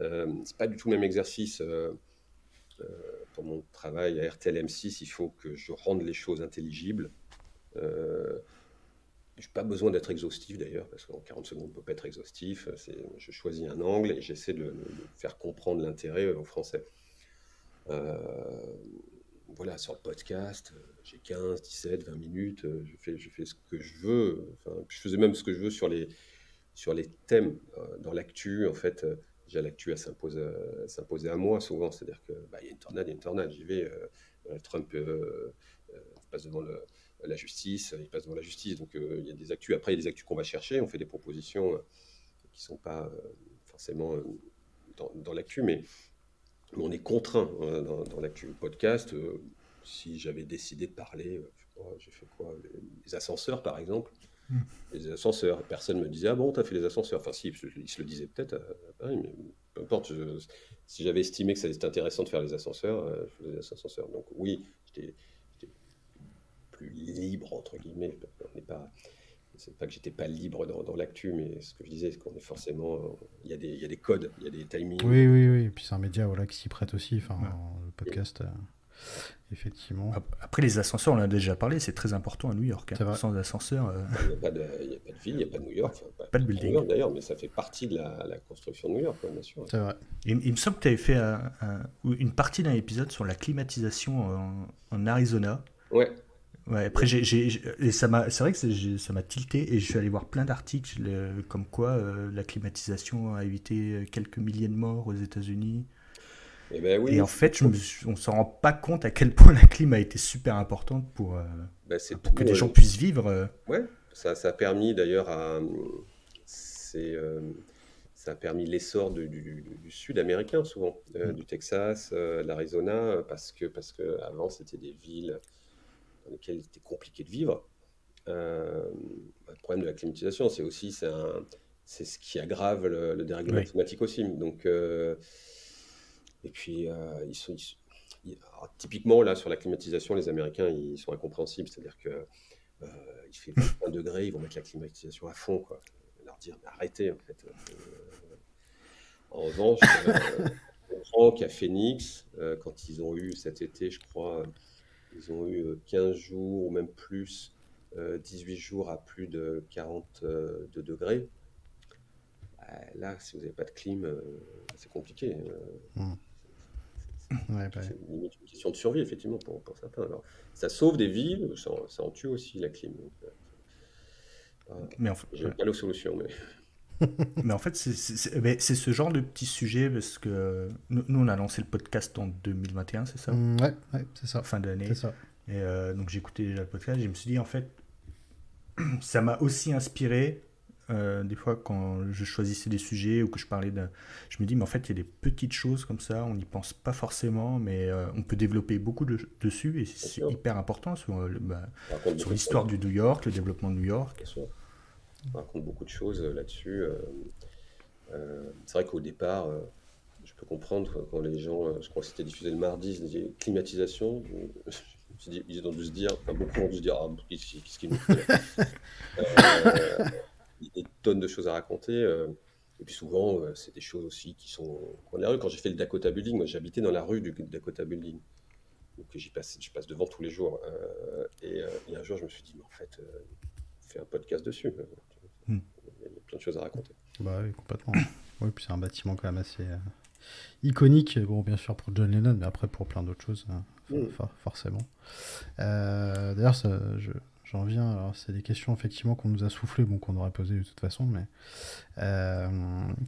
euh, c'est pas du tout le même exercice. pour mon travail à RTL M6, il faut que je rende les choses intelligibles. je n'ai pas besoin d'être exhaustif d'ailleurs, parce qu'en 40 secondes, on ne peut pas être exhaustif. Je choisis un angle et j'essaie de, de, faire comprendre l'intérêt aux Français. Euh, voilà, sur le podcast, euh, j'ai 15, 17, 20 minutes, euh, je fais, je fais ce que je veux. Je faisais même ce que je veux sur les, sur les thèmes. dans l'actu, en fait, déjà l'actu, elle s'impose à moi souvent. C'est-à-dire qu'il bah, y a une tornade, il y a une tornade, j'y vais. Trump passe devant la justice, il passe devant la justice. Donc il y a des actus. Après, il y a des actus qu'on va chercher. On fait des propositions qui ne sont pas forcément dans, dans l'actu, mais, on est contraint dans, dans l'actu podcast. si j'avais décidé de parler, j'ai fait quoi les, ascenseurs, par exemple. Hmm. Les ascenseurs. Personne ne me disait, ah bon, tu as fait les ascenseurs. Enfin, si, ils se le disaient peut-être mais peu importe. si j'avais estimé que ça était intéressant de faire les ascenseurs, je faisais les ascenseurs. Donc, oui, j'étais plus libre, entre guillemets. On n'est pas. C'est pas que j'étais pas libre dans, l'actu, mais ce que je disais, c'est qu'on est forcément. Il y, a des, il y, a des codes, il y a des timings. Oui, oui, oui. Et puis c'est un média voilà, qui s'y prête aussi. Enfin, le podcast. Effectivement. Après, les ascenseurs, on en a déjà parlé, c'est très important à New York. Hein. Sans ascenseur. Euh, il n'y a, pas de ville, il n'y a pas de New York. pas, de building. D'ailleurs, mais ça fait partie de la, construction de New York, bien sûr. C'est vrai. Il, me semble que tu avais fait une partie d'un épisode sur la climatisation en, Arizona. Ouais. Ouais, après, et ça m'a, c'est vrai que ça m'a tilté et je suis allé voir plein d'articles comme quoi euh, la climatisation a évité quelques milliers de morts aux États-Unis. Eh ben et, en fait, je on ne s'en rend pas compte à quel point la clim a été super importante pour, euh, pour que les gens puissent vivre. Euh. Ouais, ça, ça, a permis d'ailleurs à. C'est, euh, ça a permis l'essor du, du, sud américain, souvent, mm. du Texas, l'Arizona, parce que, parce que avant c'était des villes dans lesquelles il était compliqué de vivre. le problème de la climatisation, c'est aussi c'est, c'est ce qui aggrave le, dérèglement climatique aussi. Donc, et puis, euh, ils sont, typiquement, là, sur la climatisation, les Américains, ils sont incompréhensibles. C'est-à-dire que euh, il fait 20 degrés, ils vont mettre la climatisation à fond. Quoi. Leur dire, mais arrêtez, en fait. Euh, en revanche, on comprend qu'à Phoenix, quand ils ont eu cet été, je crois, ils ont eu 15 jours ou même plus, 18 jours à plus de 42 degrés. Là, si vous n'avez pas de clim, c'est compliqué. Mmh. Ouais, bah c'est une question de survie, effectivement, pour, pour certains. Alors, ça sauve des vies, ça, ça, en tue aussi la clim. Euh, mais pas la solution, mais. mais en fait, c'est ce genre de petit sujet parce que nous, on a lancé le podcast en 2021, c'est ça? Mmh, Ouais, ouais c'est ça. Fin d'année. Et euh, donc j'ai écouté déjà le podcast et je me suis dit, en fait, ça m'a aussi inspiré euh, des fois, quand je choisissais des sujets ou que je parlais de. Je me dis, mais en fait, il y a des petites choses comme ça, on n'y pense pas forcément, mais euh, on peut développer beaucoup de, dessus et c'est hyper important sur, euh, bah, sur l'histoire du New York, le développement de New York. On raconte beaucoup de choses là-dessus. c'est vrai qu'au départ, je peux comprendre quand les gens, je crois que c'était diffusé le mardi, ils disaient climatisation. ils ont dû se dire, enfin, beaucoup ont dû se dire, ah, qu'est-ce qu'il nous fait des tonnes de choses à raconter. Euh, et puis souvent, euh, c'est des choses aussi qui sont dans la rue. Quand j'ai fait le Dakota Building, moi j'habitais dans la rue du Dakota Building. Donc j'y passe, je passe devant tous les jours. Euh, et, un jour, je me suis dit, mais en fait, fais un podcast dessus. Hmm. Il y a plein de choses à raconter. Bah oui, complètement. oui, puis c'est un bâtiment quand même assez iconique, bon, bien sûr pour John Lennon, mais après pour plein d'autres choses, hein, hmm. forcément. D'ailleurs, je, J'en viens, alors c'est des questions effectivement qu'on nous a soufflé, bon qu'on aurait posé de toute façon, mais euh,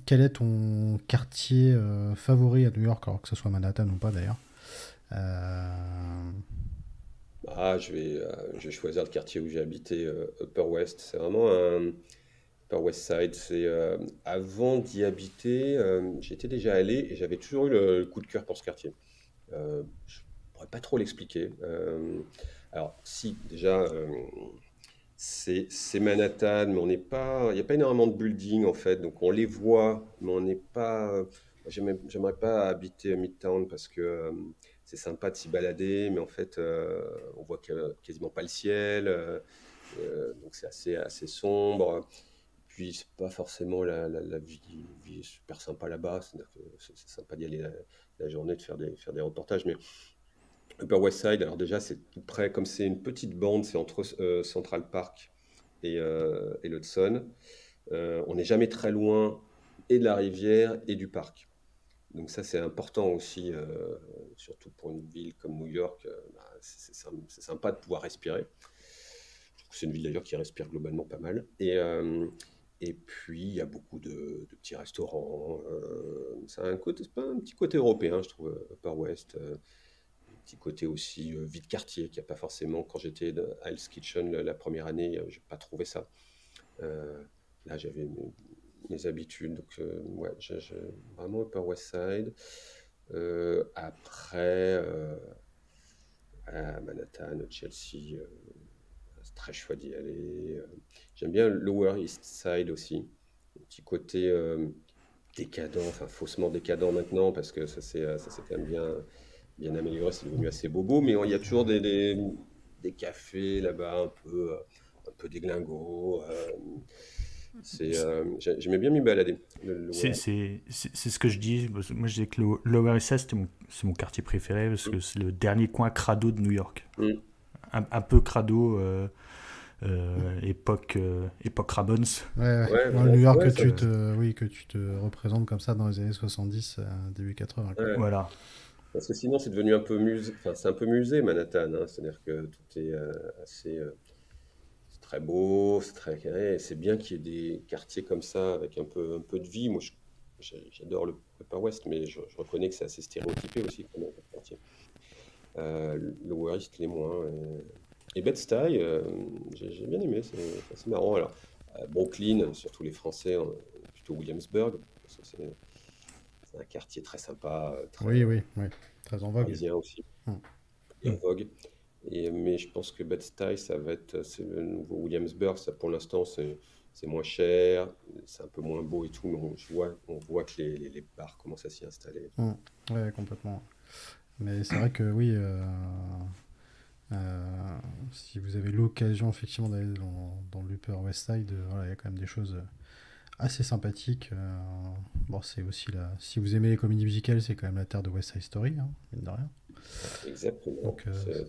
quel est ton quartier euh, favori à New York, alors que ce soit Manhattan ou pas d'ailleurs? Euh, Ah, je vais, je vais choisir le quartier où j'ai habité, Upper West. C'est vraiment un Upper West Side. C'est avant d'y habiter, j'étais déjà allé et j'avais toujours eu le, coup de cœur pour ce quartier. je ne pourrais pas trop l'expliquer. Alors, si, déjà, euh, c'est Manhattan, mais on n'est pas. Il n'y a pas énormément de buildings, en fait. Donc, on les voit, mais on n'est pas. J'aimerais pas habiter Midtown parce que euh, c'est sympa de s'y balader, mais en fait, euh, on voit quasiment pas le ciel. donc, c'est assez sombre. Puis, c'est pas forcément la, vie, super sympa là-bas. C'est sympa d'y aller la, la, journée, de faire des, faire des reportages, mais Upper West Side, alors déjà, c'est tout près, comme c'est une petite bande, c'est entre euh, Central Park et, euh, et l'Hudson. Euh, on n'est jamais très loin et de la rivière et du parc. Donc ça, c'est important aussi, surtout pour une ville comme New York. Bah, c'est sympa de pouvoir respirer. C'est une ville d'ailleurs qui respire globalement pas mal. Et, et puis, il y a beaucoup de, petits restaurants. ça a un, côté, pas un petit côté européen, je trouve, Upper West petit côté aussi vie de quartier qu'il n'y a pas forcément. Quand j'étais à Hell's Kitchen la, première année, je n'ai pas trouvé ça. là, j'avais mes, habitudes. Donc, ouais, vraiment Upper West Side. après, Manhattan, Chelsea, c'est très chouette d'y aller. J'aime bien Lower East Side aussi. Un petit côté décadent, enfin faussement décadent maintenant, parce que ça s'est quand même bien, bien amélioré, c'est devenu assez bobo, mais il y a toujours des, des, cafés là-bas, un peu, un peu déglingos. Euh, euh, J'aimais bien m'y balader. C'est ce que je dis. Moi, je dis que le Lower East Side, c'est mon, mon, quartier préféré parce que mm. c'est le dernier coin crado de New York. Mm. Un, un, peu crado. Euh, euh, époque, euh, époque Rabons. Ouais, ouais. New York que, tu te, oui, que tu te représentes comme ça dans les années 70, euh, début 80. Voilà. Parce que sinon, c'est devenu un peu musée. Enfin, c'est un peu musée, Manhattan. Hein. C'est-à-dire que tout est assez. c'est très beau, c'est très carré. C'est bien qu'il y ait des quartiers comme ça, avec un peu, un peu de vie. Moi, j'adore le Upper West, mais je, reconnais que c'est assez stéréotypé aussi comme quartier. Le West, les moins. Et Bed-Stuy, euh, j'ai bien aimé, c'est marrant. Alors, euh, Brooklyn, surtout les Français, euh, plutôt Williamsburg, c'est un quartier très sympa. Très, oui, oui, oui, très en vogue. Parisien aussi. Hum. en vogue. Et, mais je pense que Bed-Stuy, ça va être c'est le nouveau Williamsburg. Ça, pour l'instant, c'est moins cher, c'est un peu moins beau et tout, mais on, voit, on voit que les, les, bars commencent à s'y installer. Hum. Oui, complètement. Mais c'est vrai que oui, euh, si vous avez l'occasion effectivement d'aller dans, dans l'Upper West Side, euh, il y a quand même des choses euh, assez sympathiques. bon, c'est aussi. Si vous aimez les comédies musicales, c'est quand même la terre de West Side Story, hein, mine de rien. Exactement.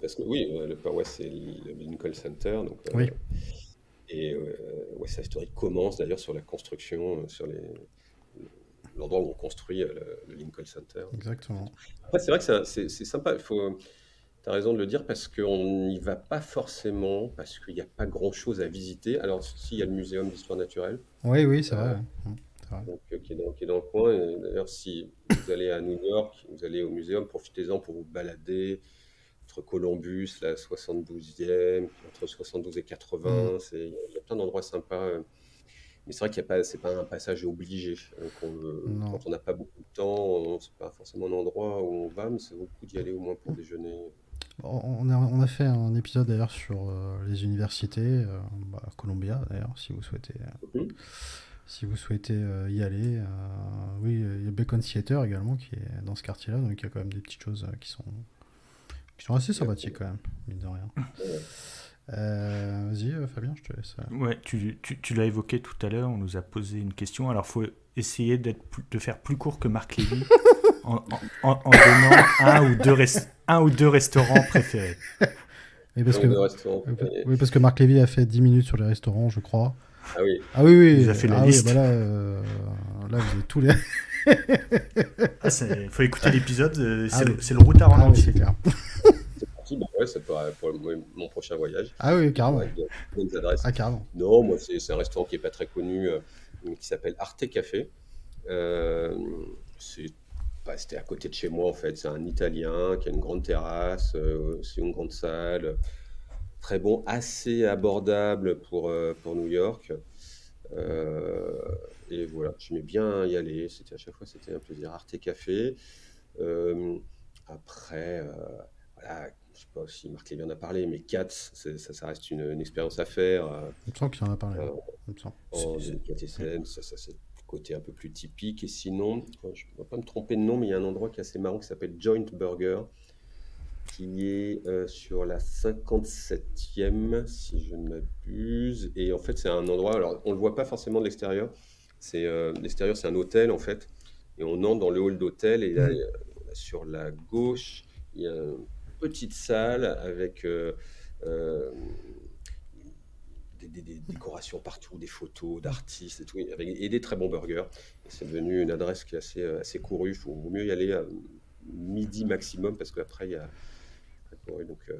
Parce que oui, l'Upper West c'est le Lincoln Center, donc. oui. Et West Side Story commence d'ailleurs sur la construction, sur les l'endroit où on construit le, Lincoln Center. Exactement. Après, c'est vrai que c'est sympa. Faut tu as raison de le dire parce qu'on n'y va pas forcément, parce qu'il n'y a pas grand-chose à visiter. Alors, si, il y a le Muséum d'histoire naturelle. Oui, oui, c'est vrai. Donc, euh, qui, est dans, qui, est dans, le coin. D'ailleurs, si vous allez à New York, vous allez au muséum, profitez-en pour vous balader entre Columbus, la 72e, entre 72 et 80. Mm. Il y a plein d'endroits sympas. Euh. Mais c'est vrai qu'il n'y a pas, c'est pas un passage obligé. quand on n'a pas beaucoup de temps, c'est pas forcément un endroit où on va, mais c'est beaucoup d'y aller au moins pour déjeuner. On a, on a, fait un épisode d'ailleurs sur euh, les universités, euh, bah, Columbia d'ailleurs, si vous souhaitez, euh, si vous souhaitez y aller. oui, il y a Bacon Theater également qui est dans ce quartier-là, donc il y a quand même des petites choses qui sont, qui sont assez sympathiques quand même, mine de rien. Vas-y, Fabien, je te laisse. Ouais, tu, tu, tu l'as évoqué tout à l'heure, on nous a posé une question. Alors, il faut essayer de faire plus court que Marc Lévy. en, donnant un ou, deux un ou deux restaurants préférés. Oui parce, que, oui, parce que Marc Lévy a fait 10 minutes sur les restaurants, je crois. Ah oui. Ah oui, oui. Il a fait la ah liste. bah là, euh, là, vous avez tous les. ah, il faut écouter l'épisode, euh, c'est ah le, le, routard en ah, entier. Parti, bah ouais, ça peut pour mon prochain voyage. Ah oui, carrément. Ah, carrément. Non, moi, c'est un restaurant qui n'est pas très connu, euh, qui s'appelle Arte Café. c'est c'était à côté de chez moi en fait. C'est un Italien qui a une grande terrasse, euh, c'est une grande salle, très bon, assez abordable pour, euh, pour New York. Euh, et voilà, j'aimais bien y aller. C'était à chaque fois, c'était un plaisir. Arte Café. après, voilà, je sais pas si Marc Lévy en a parlé, mais Katz, ça, ça reste une, expérience à faire. Il me semble qu'il en a parlé. il me semble. En, ça, ça c'est côté un peu plus typique. Et sinon, je ne vais pas me tromper de nom, mais il y a un endroit qui est assez marrant qui s'appelle Joint Burger, qui est euh, sur la 57e, si je ne m'abuse. Et en fait, c'est un endroit, alors on ne le voit pas forcément de l'extérieur. C'est euh, l'extérieur, c'est un hôtel en fait. Et on entre dans le hall d'hôtel et là, mmh. sur la gauche, il y a petite salle avec euh, des, décorations partout, des photos d'artistes et tout, et des très bons burgers. C'est devenu une adresse qui est assez, euh, assez courue. Il faut mieux y aller à midi maximum parce qu'après, il y a. Donc, euh...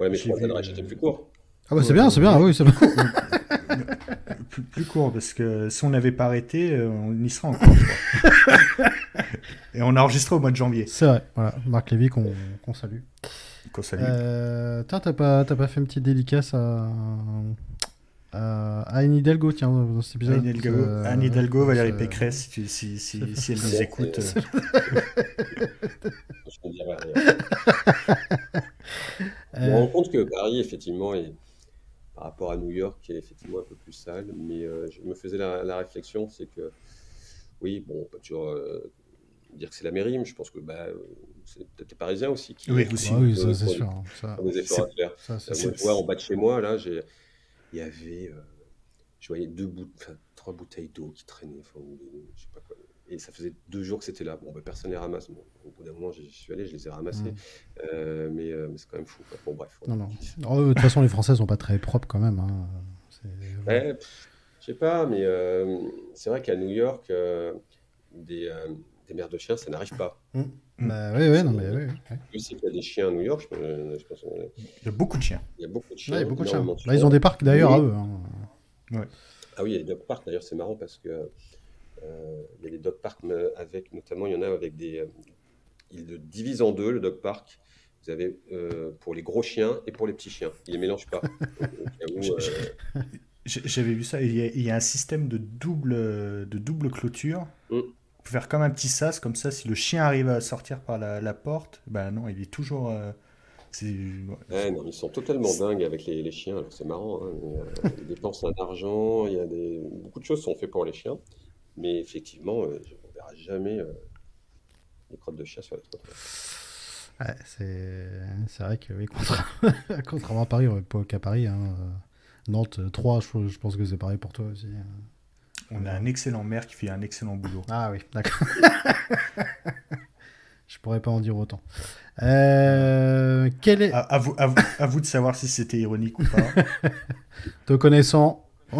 ouais, mais je crois que plus court. Ah bah c'est bien, c'est bien, ah oui, c'est bien. plus, plus, court, parce que si on n'avait pas arrêté, euh, on y sera encore. Et on a enregistré au mois de janvier. C'est vrai, voilà. Marc Lévy qu'on salue. Qu'on salue. Euh, t'as pas, pas fait une petite dédicace à, à Anne Hidalgo, tiens, dans cet épisode Anne Hidalgo, euh, Anne Hidalgo Valérie Pécresse, si, si, si, si elle nous écoute. Euh. Je rien. Je me rends compte que Paris, effectivement, est, par rapport à New York, est effectivement un peu plus sale, mais je me faisais la, réflexion, c'est que, oui, bon, on peut toujours dire que c'est la mairie, mais je pense que bah, c'est peut-être les Parisiens aussi qui. Oui, aussi. Oui, ça, c'est sûr. Ça, des efforts à faire. Ça, ça, moi, je vois en bas de chez moi, là, il y avait, euh, je voyais deux enfin, trois bouteilles d'eau qui traînaient, enfin, je sais pas quoi. Et ça faisait deux jours que c'était là. Bon, ben, personne ne les ramasse. Bon, au bout d'un moment, j'y suis allé, je les ai ramassés. Mmh. Euh, mais, euh, mais c'est quand même fou. Quoi. Bon, bref. Non, non. Oh, de toute façon, les Français sont pas très propres quand même. Hein. Ouais, je sais pas, mais c'est vrai qu'à New York, des, des mères de chiens, ça n'arrive pas. Mmh. Bah, oui, oui, non, mais oui. oui. Je sais qu'il y a des chiens à New York. Je, je pense, il y a beaucoup de chiens. Il y a beaucoup de chiens. Ouais, il y a beaucoup de chiens. Là, ils ont des parcs d'ailleurs à eux. Hein. Ouais. Ah oui, il y a des dog parks. D'ailleurs, c'est marrant parce que euh, il y a des dog parks avec, notamment, il y en a avec des. Euh, ils le divisent en deux, le dog park. Vous avez euh, pour les gros chiens et pour les petits chiens. Ils les mélangent pas. J'avais vu ça. Il y, a, il y, a, un système de double, de double clôture. Mm faire comme un petit sas, comme ça, si le chien arrive à sortir par la, porte, ben non, il est toujours. Euh, non, ils sont totalement dingues avec les, chiens, c'est marrant. Hein, euh, ils dépensent un argent, il y a des... beaucoup de choses sont faites pour les chiens, mais effectivement, euh, on ne verra jamais les crottes de chien sur les trottoirs. Ouais, c'est vrai que oui, contrairement à Paris, pas qu'à Paris, hein, Nantes 3, je, je pense que c'est pareil pour toi aussi. Hein. On a un excellent maire qui fait un excellent boulot. Ah oui, d'accord. Je pourrais pas en dire autant. Euh, quel est... à, vous, à, vous, de savoir si c'était ironique ou pas. Te connaissant.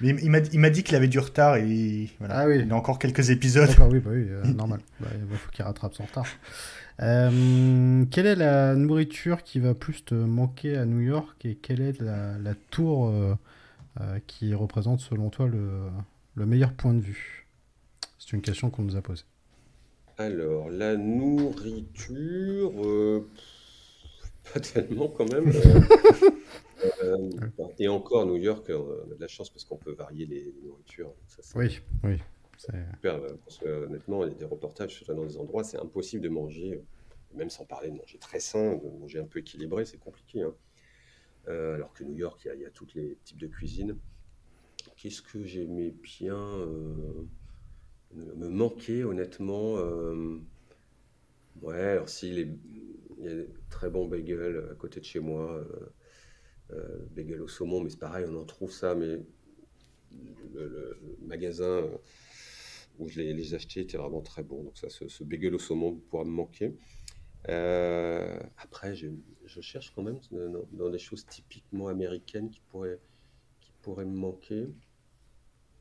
Mais il m'a dit qu'il avait du retard et voilà. ah oui. il a encore quelques épisodes. oui, bah oui euh, normal. Bah, il faut qu'il rattrape son retard. Euh, quelle est la nourriture qui va plus te manquer à New York et quelle est la, la tour euh, qui représente selon toi le, le, meilleur point de vue? C'est une question qu'on nous a posée. Alors, la nourriture, euh, pas tellement quand même. Euh, et encore, New York, on a de la chance parce qu'on peut varier les, nourritures. oui, oui. Super, parce que honnêtement, il y a des reportages dans des endroits, c'est impossible de manger, même sans parler de manger très sain, de manger un peu équilibré, c'est compliqué. Hein. Euh, alors que New York, il y, a tous les types de cuisine. Qu'est-ce que j'aimais bien euh, me manquer honnêtement euh, Ouais, alors s'il il y a des très bons bagels à côté de chez moi, bagels au saumon, mais c'est pareil, on en trouve ça, mais le, magasin où je les, les achetais était vraiment très bon, donc ça, ce, ce bagel au saumon pourra me manquer. Euh, après, je, cherche quand même dans, des choses typiquement américaines qui pourraient, qui pourraient me manquer.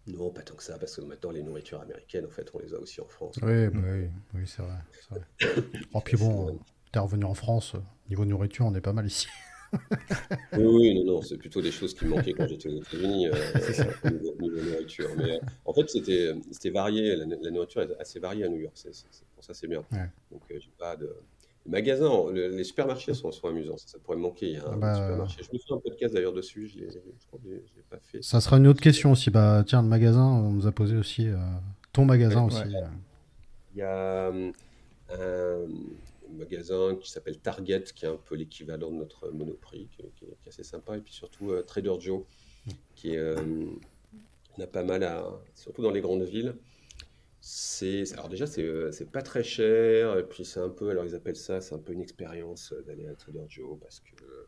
Non, pas tant que ça, parce que maintenant les nourritures américaines, en fait, on les a aussi en France. Oui, bah oui, oui c'est vrai. vrai. oh, puis bon, t'es revenu en France, niveau nourriture, on est pas mal ici. oui, oui, non, non, c'est plutôt des choses qui me manquaient quand j'étais aux États-Unis, euh, niveau, nourriture. Mais euh, en fait, c'était varié, la, nourriture est assez variée à New York, pour ça c'est bien. Donc, j'ai pas de les magasins, les supermarchés sont, sont amusants, ça, pourrait me manquer. un bah. Je me fais un podcast d'ailleurs dessus, je ne l'ai pas fait. Ça sera une autre question aussi. Bah, tiens, le magasin, on nous a posé aussi. Euh, ton magasin aussi. Euh. Il y a euh, un magasin qui s'appelle Target, qui est un peu l'équivalent de notre Monoprix, qui, est assez sympa. Et puis surtout Trader Joe, qui est, a pas mal à. Surtout dans les grandes villes c'est alors déjà euh, c'est pas très cher et puis c'est un peu alors ils appellent ça c'est un peu une expérience euh, d'aller à Trader Joe parce que euh,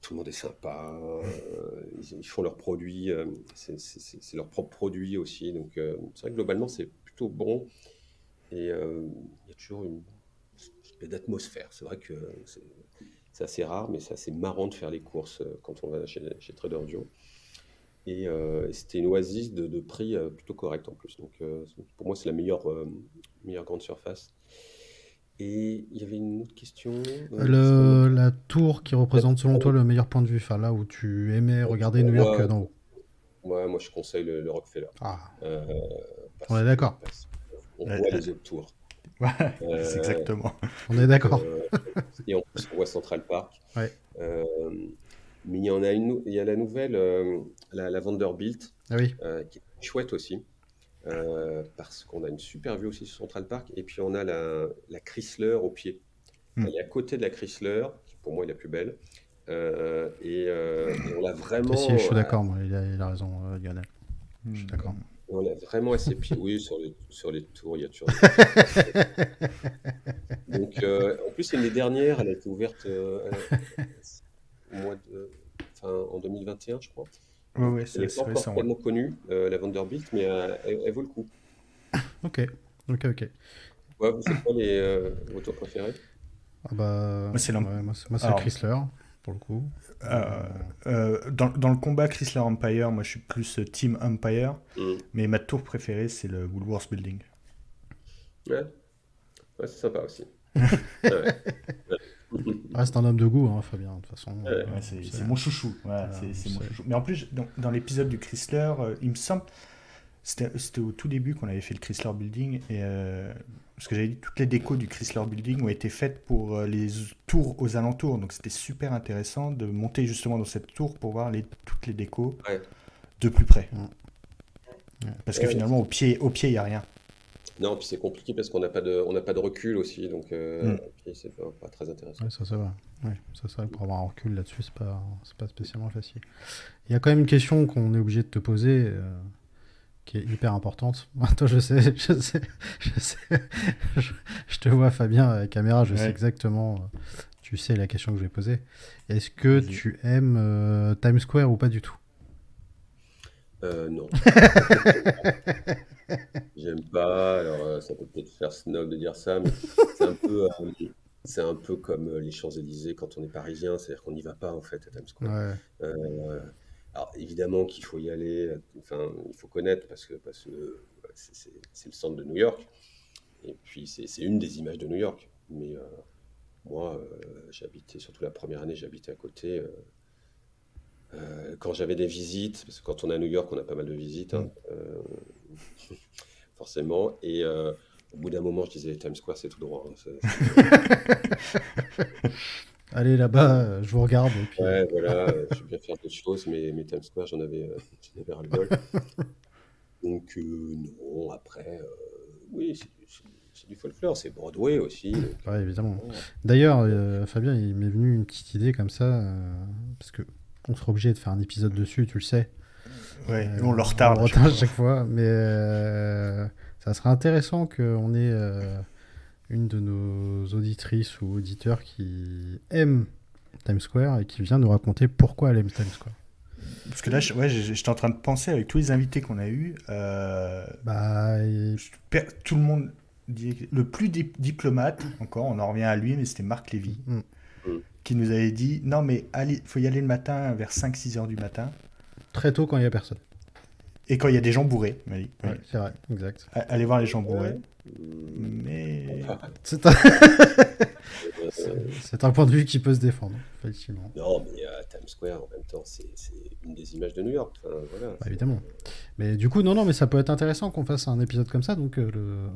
tout le monde est sympa ils, font leurs produits c'est leur propre produit aussi donc c'est vrai que globalement c'est plutôt bon et il y a toujours une espèce d'atmosphère. C'est vrai que c'est assez rare mais c'est assez marrant de faire les courses quand on va chez, chez Trader Joe et c'était une oasis de, prix euh, plutôt correct en plus. Donc euh, pour moi, c'est la meilleure, meilleure grande surface. Et il y avait une autre question. la tour qui représente selon toi le meilleur point de vue, enfin là où tu aimais regarder New York d'en haut. Ouais, moi je conseille le, Rockefeller. Ah. On est d'accord. On voit les autres tours. Ouais, exactement. On est d'accord. et en plus, on voit Central Park. Ouais. Mais il y en a une, il y a la nouvelle, la, la, Vanderbilt, ah oui. qui est chouette aussi. parce qu'on a une super vue aussi sur Central Park. Et puis on a la, la Chrysler au pied. Hmm. Elle est à côté de la Chrysler, qui pour moi est la plus belle. Euh, euh, et, on l'a vraiment. je suis d'accord, il, il, a raison, euh, Lionel. Je suis d'accord. On l'a vraiment assez pieds. Oui, sur les, sur les tours, il y a toujours. Donc, en plus, c'est une des dernières. Elle a été ouverte au mois de, enfin, en 2021, je crois. Ouais, ouais, elle n'est pas encore tellement connue, la Vanderbilt, mais elle, vaut le coup. Ok, ok, ok. Ouais, vous savez quoi les, vos tours préférés? Ah bah, Moi, c'est ouais, Chrysler pour le coup. Euh, euh, dans, dans, le combat Chrysler Empire, moi je suis plus Team Empire, mm. mais ma tour préférée c'est le Woolworth Building. Ouais, ouais c'est sympa aussi. Reste un homme de goût, hein, Fabien, de toute façon. c'est mon chouchou. c'est mon chouchou. Mais en plus, dans, dans l'épisode du Chrysler, euh, il me semble, c'était au tout début qu'on avait fait le Chrysler Building, et parce que j'avais dit toutes les décos du Chrysler Building ont été faites pour euh, les tours aux alentours. Donc c'était super intéressant de monter justement dans cette tour pour voir les, toutes les décos de plus près. Parce que finalement, au pied, au pied, il n'y a rien. Non, puis c'est compliqué parce qu'on n'a pas de, on n'a pas de recul aussi, donc euh, mm. c'est pas, très intéressant. ça, ça va. Ouais, ça, ça, pour avoir un recul là-dessus, c'est pas, pas spécialement facile. Il y a quand même une question qu'on est obligé de te poser. Euh, qui est hyper importante. Toi, je sais, je sais, je sais. Je, te vois, Fabien, à la caméra, je sais exactement. Euh, tu sais la question que je vais poser. Est-ce que tu aimes euh, Times Square ou pas du tout? Euh, Non. J'aime pas. Alors, euh, ça peut peut-être faire snob de dire ça, mais c'est un peu. c'est un peu comme les Champs-Élysées quand on est parisien, c'est-à-dire qu'on n'y va pas en fait à Times Square. Ouais. Alors évidemment qu'il faut y aller, enfin il faut connaître parce que parce que c'est le centre de New York et puis c'est une des images de New York. Mais euh, moi, euh, j'habitais surtout la première année, j'habitais à côté. Euh, quand j'avais des visites, parce que quand on est à New York, on a pas mal de visites, hein, mm. forcément. Et au bout d'un moment, je disais Times Square, c'est tout droit. Hein, allez là-bas, euh, je vous regarde. Et puis... Ouais, voilà, euh, je vais bien faire d'autres choses, mais, mais Times Square, j'en avais, euh, avais ras-le-bol. Donc, non, après, oui, c'est du folklore, c'est Broadway aussi. ouais, évidemment. D'ailleurs, Fabien, il m'est venu une petite idée comme ça, parce que on sera obligé de faire un épisode dessus, tu le sais. Ouais, on le retarde. On le retarde à chaque fois, mais ça serait intéressant qu'on ait une de nos auditrices ou auditeurs qui aime Times Square et qui vient nous raconter pourquoi elle aime Times Square. Parce que là, ouais, j'étais en train de penser avec tous les invités qu'on a eus. Euh, bah, tout le monde dit le plus diplomate, encore, on en revient à lui, mais c'était Marc Lévy, mm. qui nous avait dit non, mais il faut y aller le matin vers 5-6 heures du matin. Très tôt quand il n'y a personne. Et quand il y a des gens bourrés, c'est vrai, exact. Allez voir les gens bourrés. Mais. C'est un... c'est un point de vue qui peut se défendre, effectivement. Non, mais à euh, Times Square, en même temps, c'est une des images de New York. voilà, bah, évidemment. Mais du coup, non, non, mais ça peut être intéressant qu'on fasse un épisode comme ça. Donc, euh, le,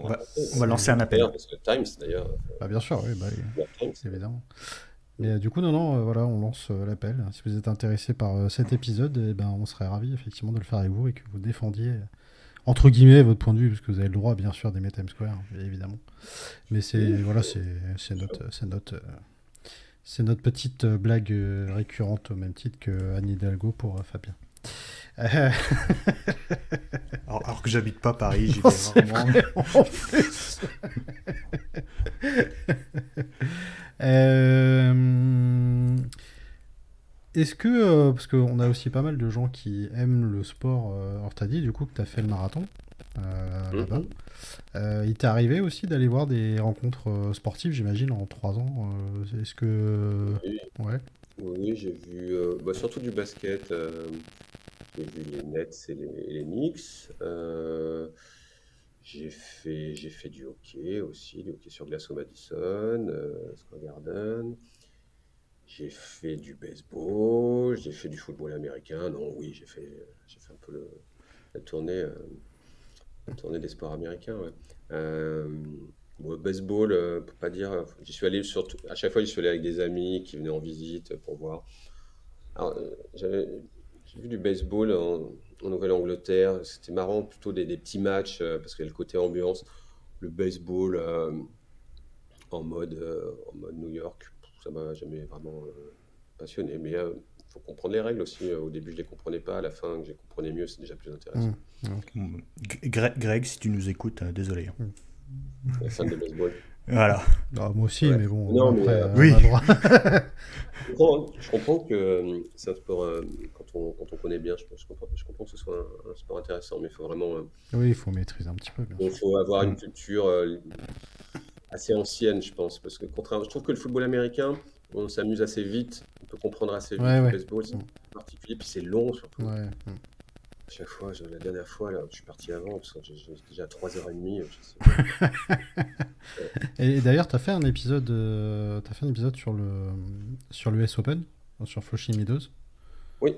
on, va, lancer un appel. Parce que Times, d'ailleurs. Bah, bien sûr, oui, bah, évidemment. Mais euh, du coup, non, non, voilà, on lance l'appel. Si vous êtes intéressé par cet épisode, eh ben, on serait ravis effectivement de le faire avec vous et que vous défendiez entre guillemets votre point de vue parce que vous avez le droit bien sûr d'aimer Times Square évidemment. Mais c'est voilà c'est notre c'est notre c'est notre petite blague récurrente au même titre que Anne Hidalgo pour euh, Fabien. Alors, que j'habite pas Paris j'y vais vraiment en plus euh... Est-ce que, euh, parce qu'on a aussi pas mal de gens qui aiment le sport, euh, alors t'as dit du coup que t'as fait le marathon euh, là-bas. Mhm. il t'est arrivé aussi d'aller voir des rencontres sportives, j'imagine, en trois ans. Est-ce que. Oui, ouais. oui j'ai vu bah, surtout du basket. j'ai vu les Nets et les, Knicks. J'ai fait, j'ai fait du hockey aussi, du hockey sur glace au Madison, Square Garden. J'ai fait du baseball, j'ai fait du football américain. Non, oui, j'ai fait, j'ai fait un peu la tournée. Euh, tournée des sports américains, ouais. Euh, bon, baseball, euh, pour pas dire. J'y suis allé surtout. À chaque fois, j'y suis allé avec des amis qui venaient en visite pour voir. Alors, euh, j'ai vu du baseball en, en Nouvelle-Angleterre. C'était marrant, plutôt des, des petits matchs euh, parce qu'il y a le côté ambiance. Le baseball euh, en mode, euh, en mode New York, ça m'a jamais vraiment euh, passionné. Mais il faut comprendre les règles aussi. Au début, je les comprenais pas. À la fin, que je les comprenais mieux, c'est déjà plus intéressant. Mm. Greg, Greg, si tu nous écoutes, euh, désolé. hein. La fin de baseball. Voilà. Ah, moi aussi, Ouais. mais bon, Non, mais, après, euh, oui. Je comprends, hein. Je comprends que c'est un sport, euh, on, quand on connaît bien, je, je comprends, je comprends que ce soit un, un sport intéressant, mais il faut vraiment euh, oui, il faut maîtriser un petit peu, bien il faut avoir une culture euh, assez ancienne, je pense, parce que contrairement, je trouve que le football américain, on s'amuse assez vite, on peut comprendre assez vite. Ouais, le ouais. baseball, c'est Mm. particulier, puis c'est long surtout. Ouais. mm. À chaque fois, la dernière fois, là, je suis parti avant, parce que j'ai déjà 3h30. Je sais. Et d'ailleurs, tu as fait un épisode, euh, fait un épisode sur le sur l'US Open, sur Flushing Meadows? Oui,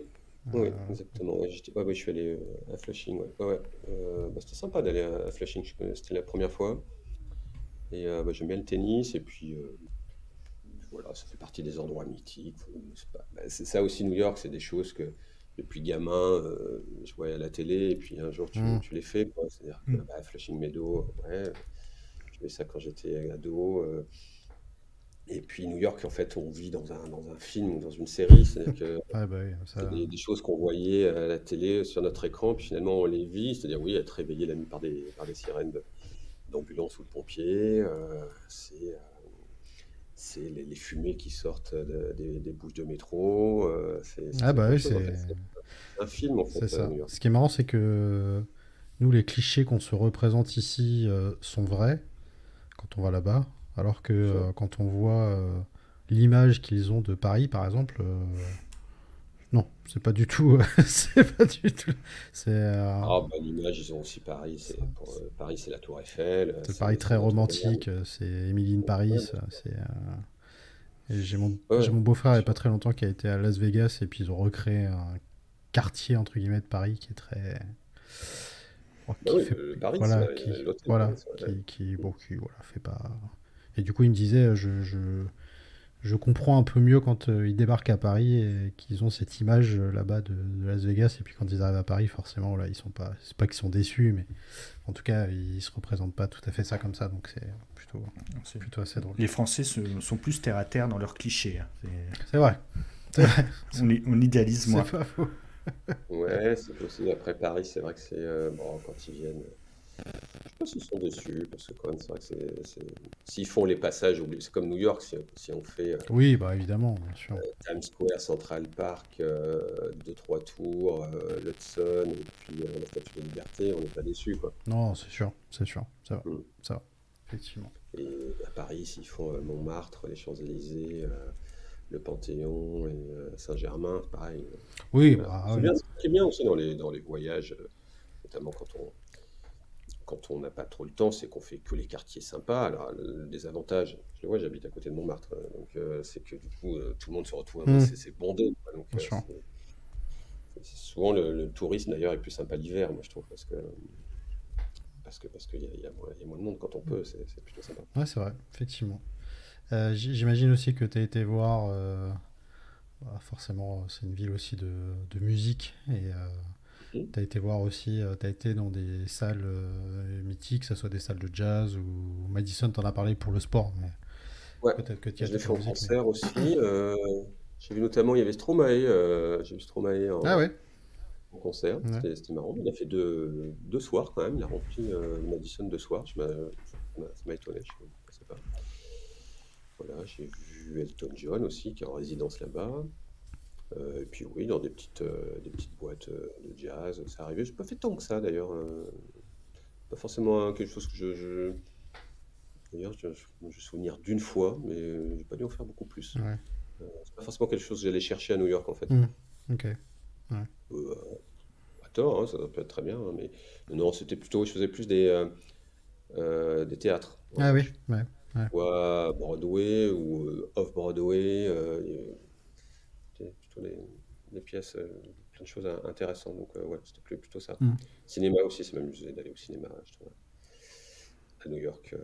oui, Euh, exactement. Ouais, j'étais- ouais, ouais, je suis allé euh, à Flushing. Ouais. Ouais, ouais. Euh, bah, c'était sympa d'aller à, à Flushing. je connais- C'était la première fois. Et euh, bah, j'aime bien le tennis. Et puis, euh, voilà, ça fait partie des endroits mythiques. C'est pas- bah, c'est ça aussi, New York. C'est des choses que depuis gamin, euh, je voyais à la télé. Et puis un jour, tu, Mm. tu les fais. quoi. C'est-à-dire que Mm. bah, Flushing Meadow, ouais, je fais ça quand j'étais ado. euh. Et puis New York, en fait, on vit dans un, dans un film ou dans une série. C'est-à-dire que Ouais, bah oui, ça. c'est des, des choses qu'on voyait à la télé sur notre écran, puis finalement on les vit, c'est-à-dire oui, être réveillé la nuit par des, par des sirènes d'ambulance ou de pompiers, euh, c'est euh, les, les fumées qui sortent de- des, des bouches de métro, euh, c'est Ah bah oui, choses, en fait. c'est un film en fait, ça. à New York. Ce qui est marrant, c'est que nous, les clichés qu'on se représente ici euh, sont vrais quand on va là-bas, alors que euh, quand on voit euh, l'image qu'ils ont de Paris, par exemple, euh, non, c'est pas du tout, c'est pas du tout, c'est Ah bah l'image, ils ont aussi Paris, c'est pour, Paris c'est la Tour Eiffel, c'est Paris très romantique, c'est Emily in Paris, c'est. j'ai mon, Ouais. j'ai mon beau-frère il y a pas très longtemps qui a été à Las Vegas et puis ils ont recréé un quartier entre guillemets de Paris qui est très. oh, Bah qui oui, fait- voilà, c'est qui, voilà, qui, bon, qui, voilà, fait pas. Et du coup, il me disait, je, je, je comprends un peu mieux quand euh, ils débarquent à Paris et qu'ils ont cette image euh, là-bas de, de Las Vegas. Et puis quand ils arrivent à Paris, forcément, là, ils sont pas. C'est pas qu'ils sont déçus, mais en tout cas, ils se représentent pas tout à fait ça comme ça. Donc c'est plutôt, C'est- plutôt assez drôle. Les Français se- sont plus terre à terre dans leurs clichés. hein. C'est- C'est vrai. C'est vrai. On, on idéalise C'est moins. pas faux. Ouais, c'est possible. Après Paris, c'est vrai que c'est euh, bon quand ils viennent. Je sais pas s'ils sont déçus parce que quand même c'est vrai que c'est s'ils font les passages c'est comme New York si, si on fait euh, Oui, bah évidemment, bien sûr. Times Square, Central Park, euh, deux trois tours, euh, l'Hudson et puis euh, la Statue de la Liberté, on n'est pas déçus quoi. Non, c'est sûr, c'est sûr. Ça va. Mm. Ça va. Effectivement. Et à Paris, s'ils font euh, Montmartre, les Champs-Élysées, euh, le Panthéon et euh, Saint-Germain, pareil. Oui, bah, C'est oui. bien, ce qui est bien aussi dans les, dans les voyages, euh, notamment quand on quand on n'a pas trop le temps, c'est qu'on fait que les quartiers sympas. Alors, le désavantage, je le vois, j'habite à côté de Montmartre, euh, donc euh, c'est que du coup, euh, tout le monde se retrouve Mm. bosser, c'est bondé. quoi. donc, souvent, le, le tourisme, d'ailleurs, est plus sympa l'hiver, moi, je trouve, parce que parce que parce qu'il y, y a moins il y a moins de monde quand on peut, c'est plutôt sympa. Ouais, c'est vrai, effectivement. J'imagine aussi que tu as été voir, bah, forcément, c'est une ville aussi de, de musique, et Tu as été voir aussi, tu as été dans des salles euh, mythiques, que ce soit des salles de jazz ou Madison, t'en as parlé pour le sport, mais Ouais. peut-être que tu as fait en musique. mais- concert aussi. euh, J'ai vu notamment, il y avait Stromae, euh, j'ai vu Stromae en, Ah ouais, en concert, Ouais. c'était marrant. Il a fait deux, deux soirs quand même, il a rempli euh, Madison deux soirs, je ça m'a étonné, je ne pensais pas. Voilà, j'ai vu Elton John aussi qui est en résidence là-bas. Euh, et puis oui, dans des petites, euh, des petites boîtes euh, de jazz, ça arrivait. Je n'ai pas fait tant que ça d'ailleurs. pas forcément quelque chose que je. je... D'ailleurs, je, je, je me souvenir d'une fois, mais euh, j'ai pas dû en faire beaucoup plus. ouais. C'est pas forcément quelque chose que j'allais chercher à New York en fait. Mhm. Ok. Euh, à tort, hein, ça peut être très bien, hein, mais non, c'était plutôt, je faisais plus des, des théâtres. Ah oui, ouais. Soit Broadway ou off-Broadway, plutôt des, des pièces, plein de choses intéressantes. Donc, ouais, c'était plutôt ça. Mm. Cinéma aussi, ça m'amusait d'aller au cinéma, je trouve. À New York,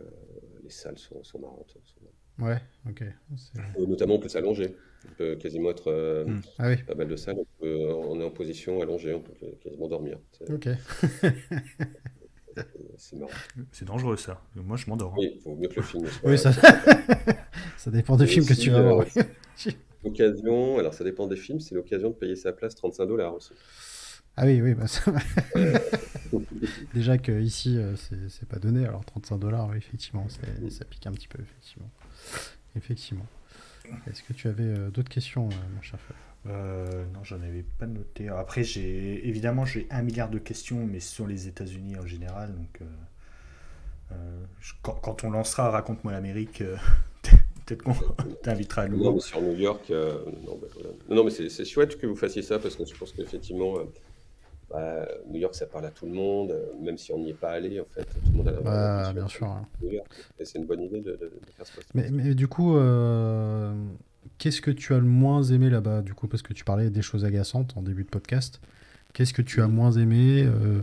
les salles sont, sont marrantes. sont- Ouais, ok. Euh, Notamment, on peut s'allonger. On peut quasiment être euh, Mm. Ah oui, pas mal de salles. On, peut- on est en position allongée, on peut quasiment dormir. C'est ok. c'est marrant. C'est dangereux ça. Moi je m'endors. hein. Oui, il vaut mieux que le film soit. Oui, ça... ça dépend des Et films que tu vas voir. L'occasion, alors ça dépend des films, c'est l'occasion de payer sa place 35 dollars aussi. Ah oui, oui, bah ça... déjà que ici euh, c'est pas donné, alors 35 dollars, oui, effectivement, ça pique un petit peu, effectivement. Effectivement. Est-ce que tu avais euh, d'autres questions, euh, mon cher Euh, non, j'en avais pas noté. Alors Après, j'ai évidemment j'ai un milliard de questions, mais sur les États-Unis en général. Donc, euh, euh, je- quand, quand on lancera, raconte-moi l'Amérique. Peut-être qu'on t'invitera à Non, nouveau. mais sur New York, euh, non, bah, voilà. Non, non, mais c'est c'est chouette que vous fassiez ça parce que je pense qu'effectivement, euh, bah, New York, ça parle à tout le monde, euh, même si on n'y est pas allé, en fait, tout le monde a la Bah, bien sûr. hein. New York. Et c'est une bonne idée de, de- de faire ce podcast. Mais, mais du coup, euh, qu'est-ce que tu as le moins aimé là-bas, du coup, parce que tu parlais des choses agaçantes en début de podcast. Qu'est-ce que tu as moins aimé euh,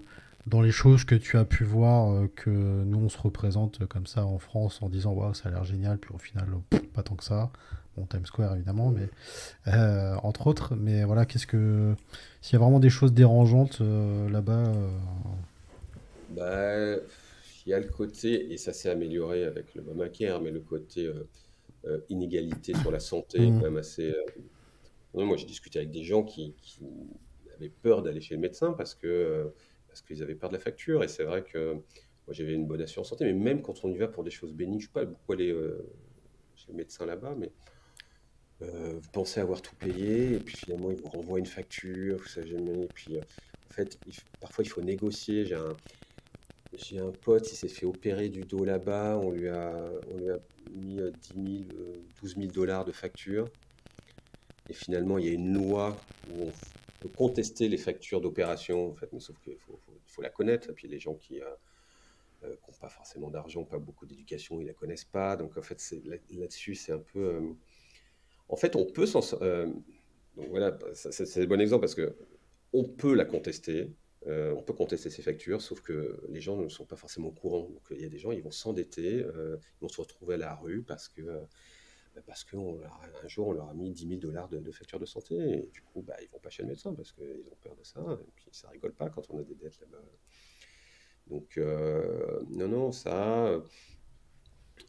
dans les choses que tu as pu voir euh, que nous on se représente comme ça en France en disant waouh ça a l'air génial, puis au final pff, pas tant que ça. Bon Times Square évidemment, mais euh, entre autres. Mais voilà, qu'est-ce que s'il y a vraiment des choses dérangeantes euh, là-bas Bah, il y a le côté, et ça s'est amélioré avec le Obamacare, mais le côté inégalité sur la santé quand même assez. moi, j'ai discuté avec des gens qui, qui avaient peur d'aller chez le médecin parce que parce qu'ils avaient peur de la facture. Et c'est vrai que moi, j'avais une bonne assurance santé, mais même quand on y va pour des choses bénignes, je ne pas beaucoup aller euh, chez le médecin là-bas, mais euh, vous pensez avoir tout payé, et puis finalement, ils vous renvoient une facture, vous savez jamais. Et puis, euh, en fait, parfois, il faut négocier. J'ai un, j'ai un pote, il s'est fait opérer du dos là-bas, on lui a, on lui a mis euh, 10 000, euh, 12 000 dollars de facture. Et finalement, il y a une loi où on peut contester les factures d'opération, en fait, sauf qu'il faut, la connaître. Puis les gens qui n'ont pas forcément d'argent, pas beaucoup d'éducation, ils la connaissent pas. Donc en fait, là-dessus, c'est un peu... euh, En fait, on peut s'en... euh, voilà, c'est un bon exemple parce que on peut la contester, euh, on peut contester ces factures, sauf que les gens ne sont pas forcément au courant. Donc il y a des gens, ils vont s'endetter, euh, ils vont se retrouver à la rue parce que euh, parce qu'un jour on leur a mis 10 000 dollars de, de facture de santé et du coup bah, ils vont pas chez le médecin parce qu'ils ont peur de ça et puis ça rigole pas quand on a des dettes là-bas. Donc euh, non non ça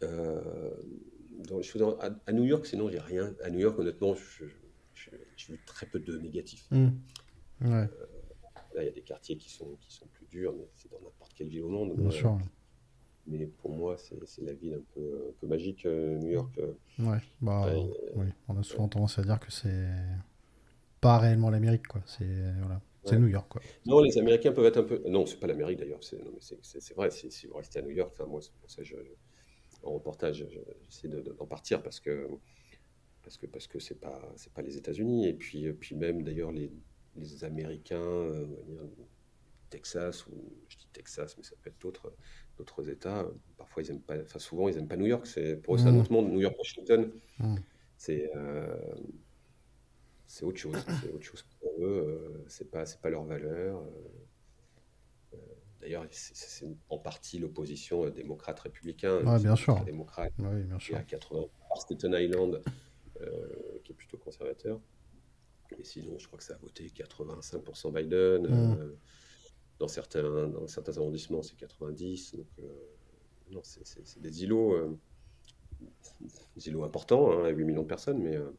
euh, dans les choses à, à New York sinon j'ai rien à New York honnêtement j'ai vu très peu de négatifs. hmm. Ouais, Là, il y a des quartiers qui sont, qui sont plus durs, mais c'est dans n'importe quelle ville au monde. bien Euh, sûr. Mais pour moi, c'est la ville un peu, un peu magique, euh, New York. euh. Ouais, bah Ouais, oui, on a souvent tendance à dire que c'est pas réellement l'Amérique, quoi. C'est voilà, c'est. New York, quoi. Non, les Américains peuvent être un peu. Non, c'est pas l'Amérique d'ailleurs. C'est vrai. Si, vous restez à New York, moi, c'est pour ça que je, en reportage, je- j'essaie de- de- d'en partir parce que parce que parce que c'est pas c'est pas les États-Unis. Et puis puis même d'ailleurs les, les Américains, euh, Texas ou je dis Texas, mais ça peut être d'autres d'autres États. Parfois ils aiment pas. Enfin souvent ils aiment pas New York. C'est pour eux c'est un Mhm. autre monde. New York, Washington, c'est euh, c'est autre chose. C'est autre chose pour eux. euh, c'est pas c'est pas leur valeur. euh, D'ailleurs, c'est- c'est en partie l'opposition démocrate-républicain. Ouais, bien sûr. très démocrates. Oui, bien Il y sûr. a 80 par Staten Island, euh, qui est plutôt conservateur. Et sinon, je crois que ça a voté 85% Biden. Mm. euh, dans, certains, dans certains arrondissements, c'est 90. Donc, euh, non, c'est des îlots, euh, des îlots importants, hein, à 8 millions de personnes. Mais euh,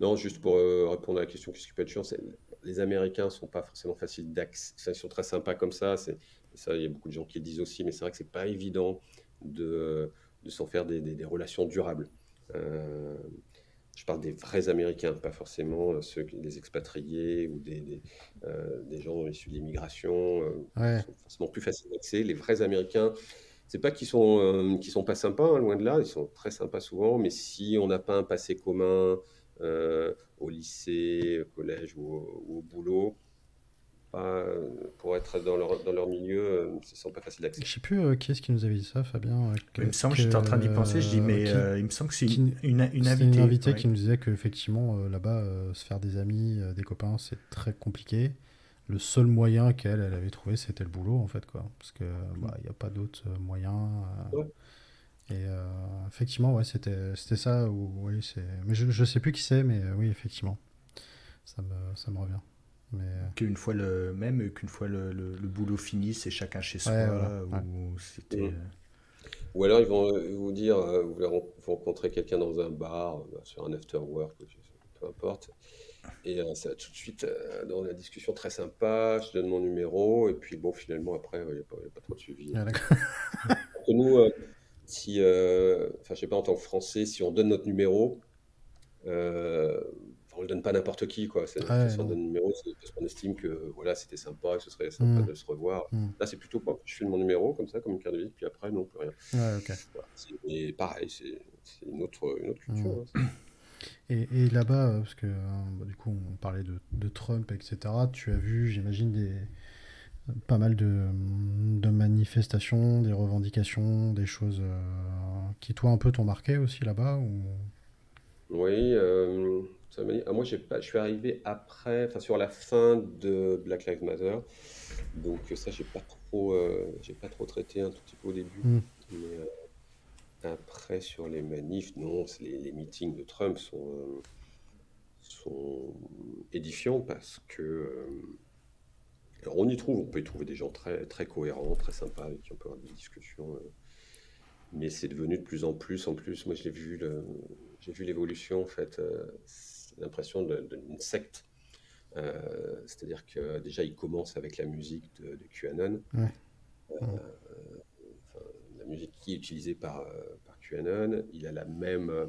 non, juste pour répondre à la question, qu'est-ce qui peut être chiant c'est- Les Américains sont pas forcément faciles d'accès. Ils sont très sympas comme ça. c'est- ça, il y a beaucoup de gens qui le disent aussi. Mais c'est vrai que c'est pas évident de, s'en faire des relations durables. Je parle des vrais Américains, pas forcément euh, ceux, des expatriés ou des, des, euh, des gens issus de l'immigration. euh, Ouais. sont forcément plus faciles d'accès. Les vrais Américains, c'est pas qu'ils sont, euh, sont pas sympas, hein, loin de là, ils sont très sympas souvent, mais si on n'a pas un passé commun euh, au lycée, au collège ou au, ou au boulot, pas, pour être dans leur, dans leur milieu, ce sont pas facile d'accès. Je sais plus qui est-ce qui nous avait dit ça, Fabien. il me semble, que j'étais en train d'y penser, je dis, mais il me semble que c'est une, une, invitée. une invitée qui nous disait qu'effectivement, là-bas, se faire des amis, des copains, c'est très compliqué le seul moyen qu'elle elle avait trouvé, c'était le boulot, en fait, quoi. Parce que bah, il n'y a pas d'autres euh, moyens. Euh. Et euh, effectivement, ouais, c'était ça. Ou, oui, mais je ne sais plus qui c'est, mais oui, effectivement, ça me, ça me revient. Mais... Qu'une fois le même, qu'une fois le, le, boulot fini, c'est chacun chez soi. ou, c'était... ou alors ils vont vous dire, vous voulez rencontrer quelqu'un dans un bar, sur un after work, peu importe. Et euh, ça va tout de suite euh, dans la discussion très sympa, je donne mon numéro, et puis bon, finalement, après, il n'y a, pas trop de suivi. Ah, nous, euh, si, enfin, je sais pas, en tant que Français, si on donne notre numéro, on ne le donne pas n'importe qui, quoi. si on donne le numéro, c'est parce qu'on estime que voilà, c'était sympa, que ce serait sympa mm. de se revoir. Mm. Là, c'est plutôt, pas je file mon numéro comme ça, comme une carte de visite, puis après, non, plus rien. et pareil, c'est une autre, une autre culture. Mm. Hein, et, là-bas, euh, parce que euh, bah, du coup on parlait de, Trump, etc., tu as vu, j'imagine, des, pas mal de, manifestations, des revendications, des choses euh, qui, toi, un peu t'ont marqué aussi là-bas ou... Oui, ça ah, moi pas, je suis arrivé après, enfin sur la fin de Black Lives Matter, donc ça j'ai pas trop, j'ai pas trop traité un tout petit peu au début, hmm. Après, sur les manifs, non, les, les meetings de Trump sont, sont édifiants parce que. Euh, alors on y trouve, on peut y trouver des gens très, très cohérents, très sympas, avec qui on peut avoir des discussions. Euh, mais c'est devenu de plus en plus, en plus, moi j'ai vu, j'ai vu l'évolution, en fait, euh, l'impression d'une secte. C'est-à-dire que déjà, il commence avec la musique de, QAnon la musique qui est utilisée par, euh, par QAnon. Il a la même, euh,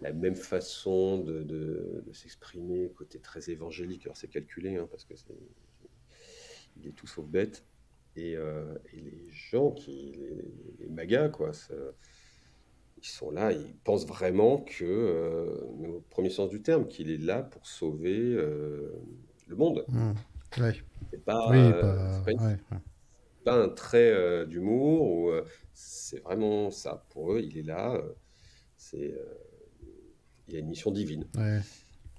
la même façon de, de, s'exprimer, côté très évangélique. Alors c'est calculé, hein, parce que c'est, il est tout sauf bête. Et, euh, et les gens, qui, les, magas, quoi, ils sont là, ils pensent vraiment que, au premier sens du terme, qu'il est là pour sauver le monde. Mmh. Ouais. pas, oui, pas, pas, un trait d'humour ou c'est vraiment ça. Pour eux, il est là. Euh, c'est, euh, il a une mission divine.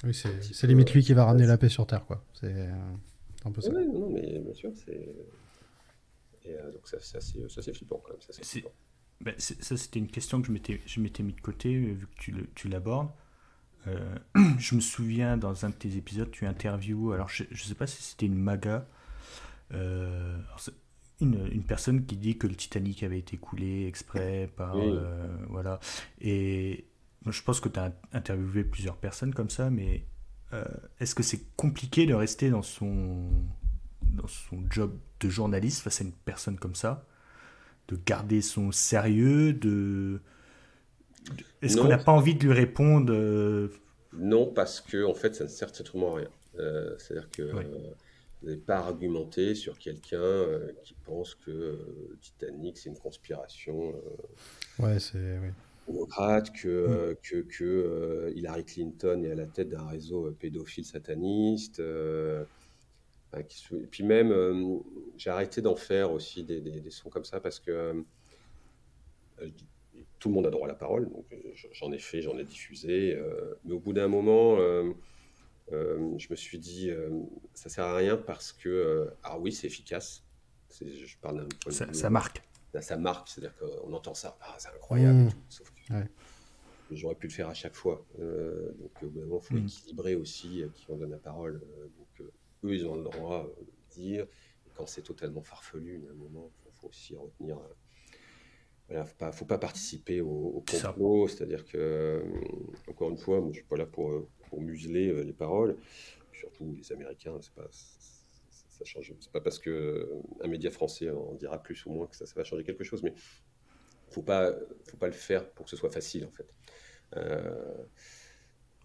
Oui, c'est, limite lui qui va ramener la paix sur Terre, quoi. C'est euh, un peu ça. Oui, non, mais bien sûr, c'est. Et donc ça, ça, c'est, ça, c'est flippant quand même. Ben, ça, c'était une question que je m'étais, je m'étais mis de côté, vu que tu, le, tu l'abordes. je me souviens, dans un de tes épisodes, tu interviews, alors je ne sais pas si c'était une maga, euh, une, personne qui dit que le Titanic avait été coulé exprès par. Euh, voilà. Et je pense que tu as interviewé plusieurs personnes comme ça, mais euh, est-ce que c'est compliqué de rester dans son, dans son job de journaliste face à une personne comme ça? De garder son sérieux de... Est-ce qu'on n'a pas envie de lui répondre euh, Non, parce que en fait, ça ne sert certainement à rien. C'est-à-dire que vous n'avez pas argumenté sur quelqu'un euh, qui pense que euh, Titanic, c'est une conspiration euh, ouais, c'est, oui. démocrate, que, mm. que, que Hillary Clinton est à la tête d'un réseau pédophile sataniste. Et puis même, j'ai arrêté d'en faire aussi des, des, sons comme ça parce que tout le monde a droit à la parole, donc j'en ai fait, j'en ai diffusé, mais au bout d'un moment euh, je me suis dit, euh, ça sert à rien parce que, euh, ah oui, c'est efficace. Je parle ça, ça, marque. Ça, marque, c'est-à-dire qu'on entend ça, ah, c'est incroyable. Mmh. Sauf que j'aurais pu le faire à chaque fois. donc, il faut mmh. équilibrer aussi qui on donne la parole. donc, eux, ils ont le droit de dire. quand c'est totalement farfelu, à un moment, il faut, aussi retenir. Voilà, faut pas, faut pas participer au, complot, c'est-à-dire que, encore une fois, moi, je suis pas là pour pour museler euh, les paroles. Surtout les Américains, c'est pas ça change. C'est pas parce que euh, un média français en dira plus ou moins que ça, ça va changer quelque chose, mais faut pas, faut pas le faire pour que ce soit facile en fait. Euh,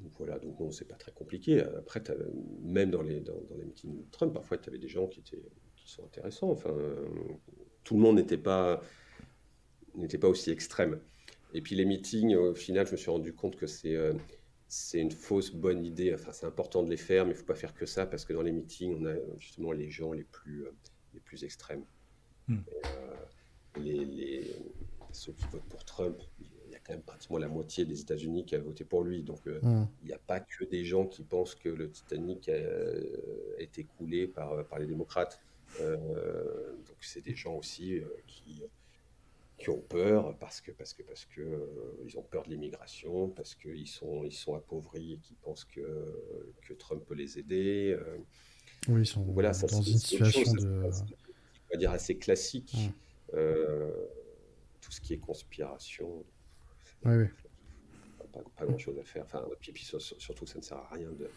donc voilà, donc non, c'est pas très compliqué. Après, même dans les, dans, les meetings de Trump, parfois, tu avais des gens qui, étaient, qui sont intéressants. Enfin, tout le monde n'était pas, n'était pas aussi extrême. Et puis les meetings, au final, je me suis rendu compte que c'est c'est une fausse bonne idée. Enfin, c'est important de les faire, mais il ne faut pas faire que ça parce que dans les meetings, on a justement les gens les plus, euh, les plus extrêmes. Hmm. Et, euh, les, les- ceux qui votent pour Trump, quand même pratiquement la moitié des États-Unis qui a voté pour lui. Donc, euh, Hmm. il n'y a pas que des gens qui pensent que le Titanic a, a été coulé par, par les démocrates. Euh, donc, c'est des gens aussi euh, qui, qui ont peur parce que parce que parce que euh, ils ont peur de l'immigration, parce qu'ils sont ils sont appauvris et qu'ils pensent que que Trump peut les aider. euh. Oui, ils sont voilà, ça, dans c'est- une chose, situation ça, c'est, on va dire assez classique. Mm. Euh, tout ce qui est conspiration, Oui, oui. pas, pas grand chose à faire. Enfin, puis, puis sur- sur- surtout, ça ne sert à rien de.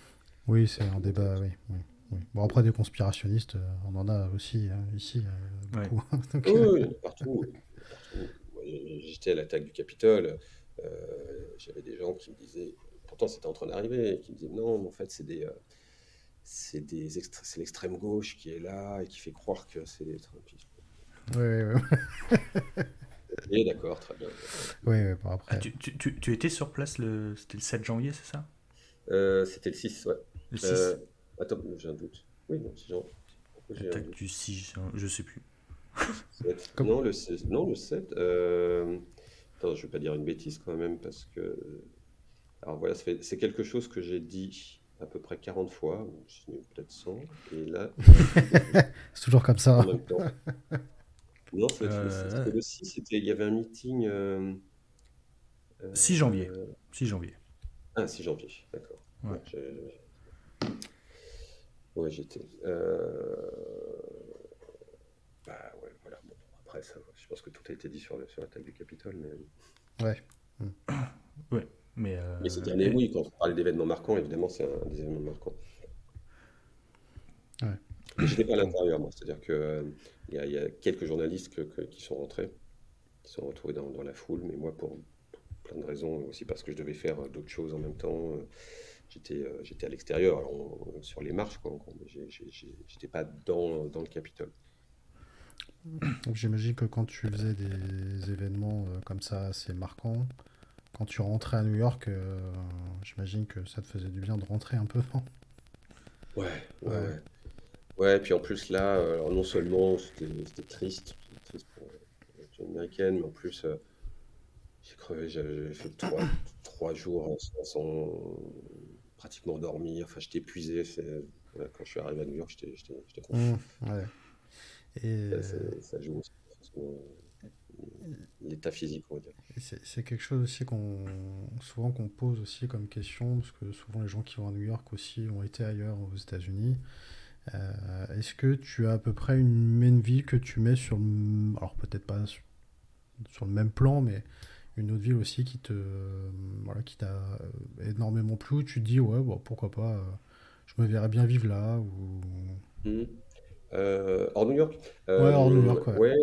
Oui, c'est un débat, oui, oui, oui. Bon, après, des conspirationnistes, euh, on en a aussi hein, ici, euh, beaucoup. Donc, Oui, euh, partout. J'étais à l'attaque du Capitole. euh, J'avais des gens qui me disaient, pourtant c'était en train d'arriver, qui me disaient non, mais en fait c'est des, euh, c'est des c'est l'extrême gauche qui est là et qui fait croire que c'est des Trumpistes. oui, oui, oui. Et d'accord, très bien. Oui, oui, bon, après. Ah, tu, tu- tu- tu étais sur place le, c'était le 7 janvier, c'est ça? Euh, c'était le 6, ouais. Le 6 Euh, attends, j'ai un doute. Oui, non, c'est genre. Pourquoi j'ai un Attaque doute? du 6, je sais plus. Non, le 16 non, le 7. euh, Attends, je vais pas dire une bêtise quand même, parce que. Alors voilà, fait- c'est quelque chose que j'ai dit à peu près 40 fois, peut-être 100, et là, C'est toujours comme ça. en même temps. Non, c'est- Euh, c'était le 6, c'était- il y avait un meeting. euh, euh, 6 janvier. 6 janvier. Ah, 6 janvier, d'accord. Ouais. Ouais, j'ai- ouais, j'étais. euh, Bah ouais, voilà. Bon, après, ça, je pense que tout a été dit sur, le- sur l'attaque du Capitole, mais. Ouais. Ouais, mais. euh, Mais cette année, et- oui, quand on parlait d'événements marquants, évidemment, c'est un des événements marquants. Ouais. Je n'étais pas à l'intérieur, moi. C'est-à-dire qu'il y, a- il y a quelques journalistes que- que- qui sont rentrés, qui sont retrouvés dans, dans la foule, mais moi, pour, plein de raisons, aussi parce que je devais faire euh, d'autres choses en même temps, euh, j'étais euh, j'étais à l'extérieur, sur les marches, quoi, j'étais pas dans, dans le Capitole. Donc j'imagine que quand tu faisais des événements euh, comme ça assez marquants, quand tu rentrais à New York, euh, j'imagine que ça te faisait du bien de rentrer un peu, non Ouais, ouais, Ouais. Ouais. Puis en plus là, euh, alors non seulement c'était triste, triste pour la américaine, mais en plus euh, j'ai crevé, j'avais fait trois, trois jours sans, sans pratiquement dormir, enfin j'étais épuisé, quand je suis arrivé à New York, j'étais content. Mmh, ouais. Et Ça, c'est- ça joue aussi, euh, l'état physique, on va dire. C'est quelque chose aussi qu'on souvent qu'on pose aussi comme question, parce que souvent les gens qui vont à New York aussi ont été ailleurs aux États-Unis. Euh, Est-ce que tu as à peu près une même ville que tu mets sur, le- alors peut-être pas sur, sur le même plan, mais une autre ville aussi qui te, voilà, qui t'a euh, énormément plu, tu te dis ouais, bon, pourquoi pas, euh, je me verrais bien vivre là, ou. Euh, hors New York? Ouais, hors New York, ouais. ouais,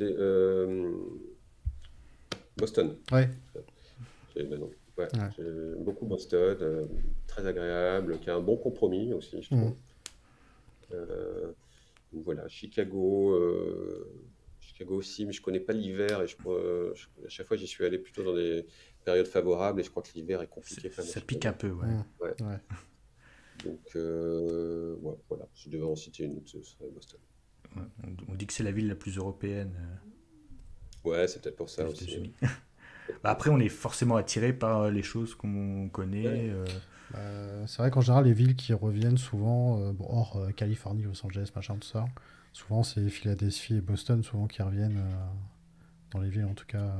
euh, Boston. ouais, ben non. Ouais, beaucoup Boston, très agréable, qui a un bon compromis aussi, je trouve. Mhm. Euh, donc voilà, Chicago, euh, Chicago aussi, mais je connais pas l'hiver et je, euh, je- à chaque fois j'y suis allé plutôt dans des périodes favorables et je crois que l'hiver est compliqué. Ça pique un peu, ouais. Mmh, Ouais. ouais. Donc euh, ouais, voilà, si je devais en citer une, ce serait Boston. Ouais. On, on dit que c'est la ville la plus européenne Ouais, c'est peut-être pour ça aussi. États-Unis. Bah, après, on est forcément attiré par les choses qu'on connaît. Ouais. euh, Euh, c'est vrai qu'en général, les villes qui reviennent souvent, euh, bon, hors euh, Californie, Los Angeles, machin, tout ça, souvent c'est Philadelphie et Boston, souvent qui reviennent dans les villes, en tout cas.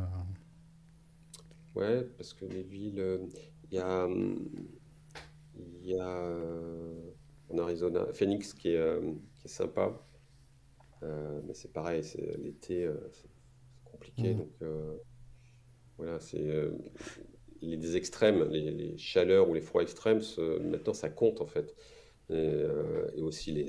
Ouais, parce que les villes, il y a, hum, il y a en Arizona, Phoenix qui est, qui est sympa, mais c'est pareil, c'est l'été, c'est compliqué, Mhm. donc voilà, c'est les extrêmes, les, les chaleurs ou les froids extrêmes, ce- maintenant ça compte en fait, et, euh, et aussi les,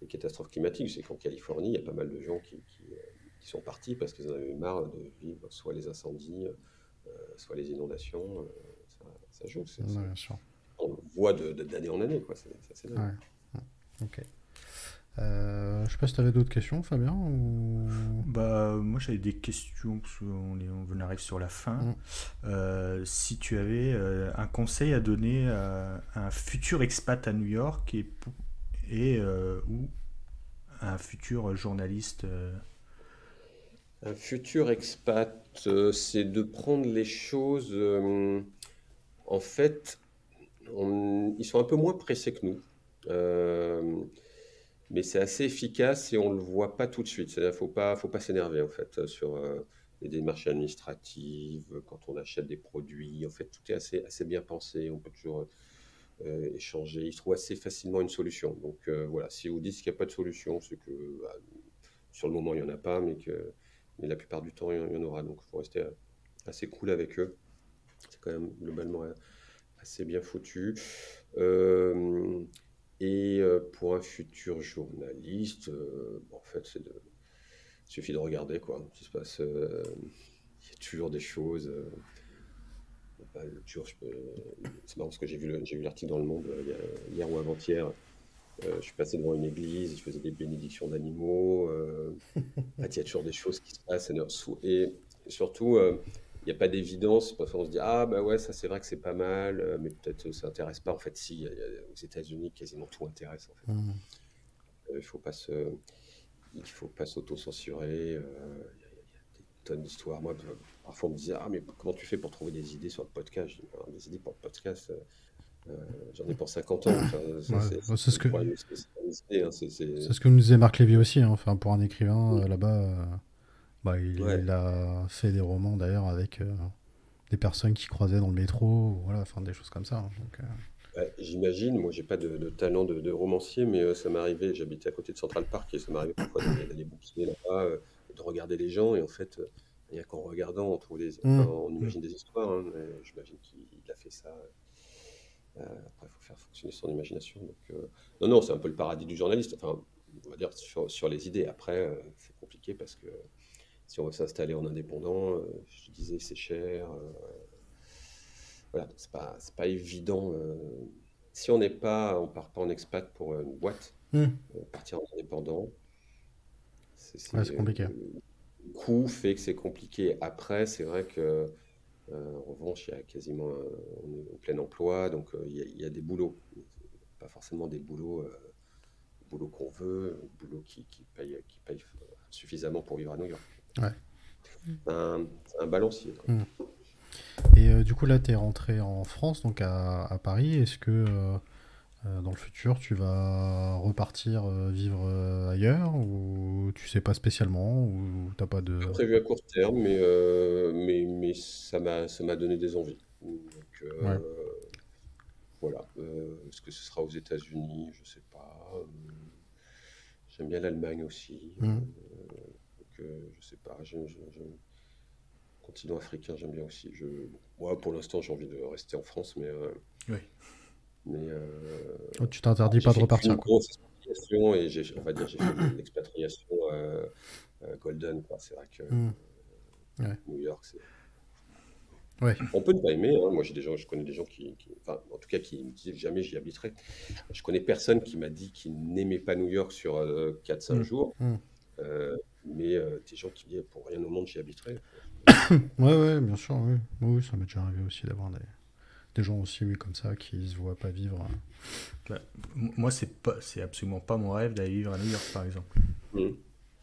les catastrophes climatiques. C'est qu'en Californie, il y a pas mal de gens qui, qui, euh, qui sont partis parce qu'ils en avaient marre de vivre soit les incendies, euh, soit les inondations, ça, ça joue. Ouais, on le voit d'année en année, quoi. Ouais. Ok. Euh, je sais pas si tu avais d'autres questions, Fabien ou... Bah, moi j'avais des questions, parce qu'on on arrive sur la fin. Mm. Euh, si tu avais euh, un conseil à donner à, un futur expat à New York et, et euh, ou un futur journaliste euh, Un futur expat, euh, c'est de prendre les choses. euh, en fait, on- ils sont un peu moins pressés que nous. Euh, mais c'est assez efficace et on ne le voit pas tout de suite. Ne faut pas, faut pas s'énerver en fait sur euh, les démarches administratives, quand on achète des produits. En fait, tout est assez, assez bien pensé. On peut toujours euh, échanger. Ils trouvent assez facilement une solution. Donc euh, voilà, si vous dites qu'il n'y a pas de solution, c'est que bah, sur le moment, il n'y en a pas, mais que mais la plupart du temps, il y en il aura. Donc il faut rester euh, assez cool avec eux. C'est quand même globalement euh, assez bien foutu. Euh, et euh, pour un futur journaliste, euh, en fait, c'est de... il suffit de regarder quoi. Ce qui se passe, euh, il y a toujours des choses. bah, peux- C'est marrant parce que j'ai vu le- j'ai vu l'article dans Le Monde hier ou avant-hier. Euh, je suis passé devant une église, je faisais des bénédictions d'animaux. euh, il y a toujours des choses qui se passent. Et surtout, euh, n'y a pas d'évidence. Parfois, on se dit Ah, bah ouais, ça c'est vrai que c'est pas mal, euh, mais peut-être ça n'intéresse pas. En fait, si, il y a- il y a- aux États-Unis, quasiment tout intéresse. En fait. Mm. Euh, il faut pas se, il faut pas s'auto-censurer. euh, Il y, a il y a des tonnes d'histoires. Moi, parfois, on me disait Ah, mais comment tu fais pour trouver des idées sur le podcast? Je dis, Alors, Des idées pour le podcast, euh, euh, j'en ai pour 50 ans. Enfin, ça, Ouais, c'est- bah, c'est ce que- hein, c'est- ce que nous disait Marc Lévy aussi. hein. Enfin, pour un écrivain euh, là-bas, euh, bah, il, Ouais. il a fait des romans d'ailleurs avec euh, des personnes qui croisaient dans le métro, voilà, enfin des choses comme ça. hein. Donc, euh, Ouais, J'imagine, moi j'ai pas de, de talent de, de romancier, mais euh, ça m'est arrivé, j'habitais à côté de Central Park et ça m'arrivait parfois d'aller bouquiner là-bas, euh, de regarder les gens, et en fait, il n'y a qu'en regardant, on trouve des, Mm. enfin, on imagine des histoires, hein, mais j'imagine qu'il a fait ça. après, il faut faire fonctionner son imagination. Donc, non, non, c'est un peu le paradis du journaliste, enfin, on va dire sur, sur les idées. Après, c'est compliqué parce que si on veut s'installer en indépendant, euh, je disais, c'est cher. euh, voilà, c'est pas, c'est pas évident. euh, si on n'est pas, on part pas en expat pour une boîte, Hmm. partir en indépendant, c'est, Ouais, compliqué. le coût fait que c'est compliqué. Après, c'est vrai que, euh, en revanche, il y a quasiment, on est au plein emploi, donc euh, il y a, il y a des boulots, pas forcément des boulots, euh, boulots qu'on veut, boulots qui, qui payent, qui payent suffisamment pour vivre à New York. Ouais. Un, un balancier. quoi. Et euh, du coup, là, tu es rentré en France, donc à, à Paris. Est-ce que euh, euh, dans le futur, tu vas repartir euh, vivre ailleurs ou tu sais pas spécialement ou t'as pas de... Pas prévu à court terme, mais, mais, mais ça m'a, donné des envies. Donc, Ouais. voilà. Est-ce que ce sera aux États-Unis? Je sais pas. J'aime bien l'Allemagne aussi. Mhm. Euh, euh, je sais pas. J'aime, j'aime- j'aime- Continent africain, j'aime bien aussi. Je, moi, pour l'instant, j'ai envie de rester en France, mais, euh, Oui. mais euh, Oh, tu t'interdis pas de repartir. grosse expatriation et j'ai, on va dire, j'ai fait une expatriation euh, euh, golden. quoi. C'est vrai que Hmm. Ouais. New York, c'est Ouais. On peut ne pas aimer, hein. Moi, j'ai des gens, je connais des gens qui, qui- enfin, en tout cas, qui me disent jamais j'y habiterai. Je connais personne qui m'a dit qu'il n'aimait pas New York sur 4-5 Mm. jours. Mm. Euh, mais euh, des gens qui pour rien au monde j'y habiterai. Ouais, ouais, bien sûr, oui. Oui, ça m'est déjà arrivé aussi d'avoir des, des gens aussi, oui, comme ça, qui se voient pas vivre. euh. Bah, moi, c'est pas, c'est absolument pas mon rêve d'aller vivre à New York, par exemple. Mm.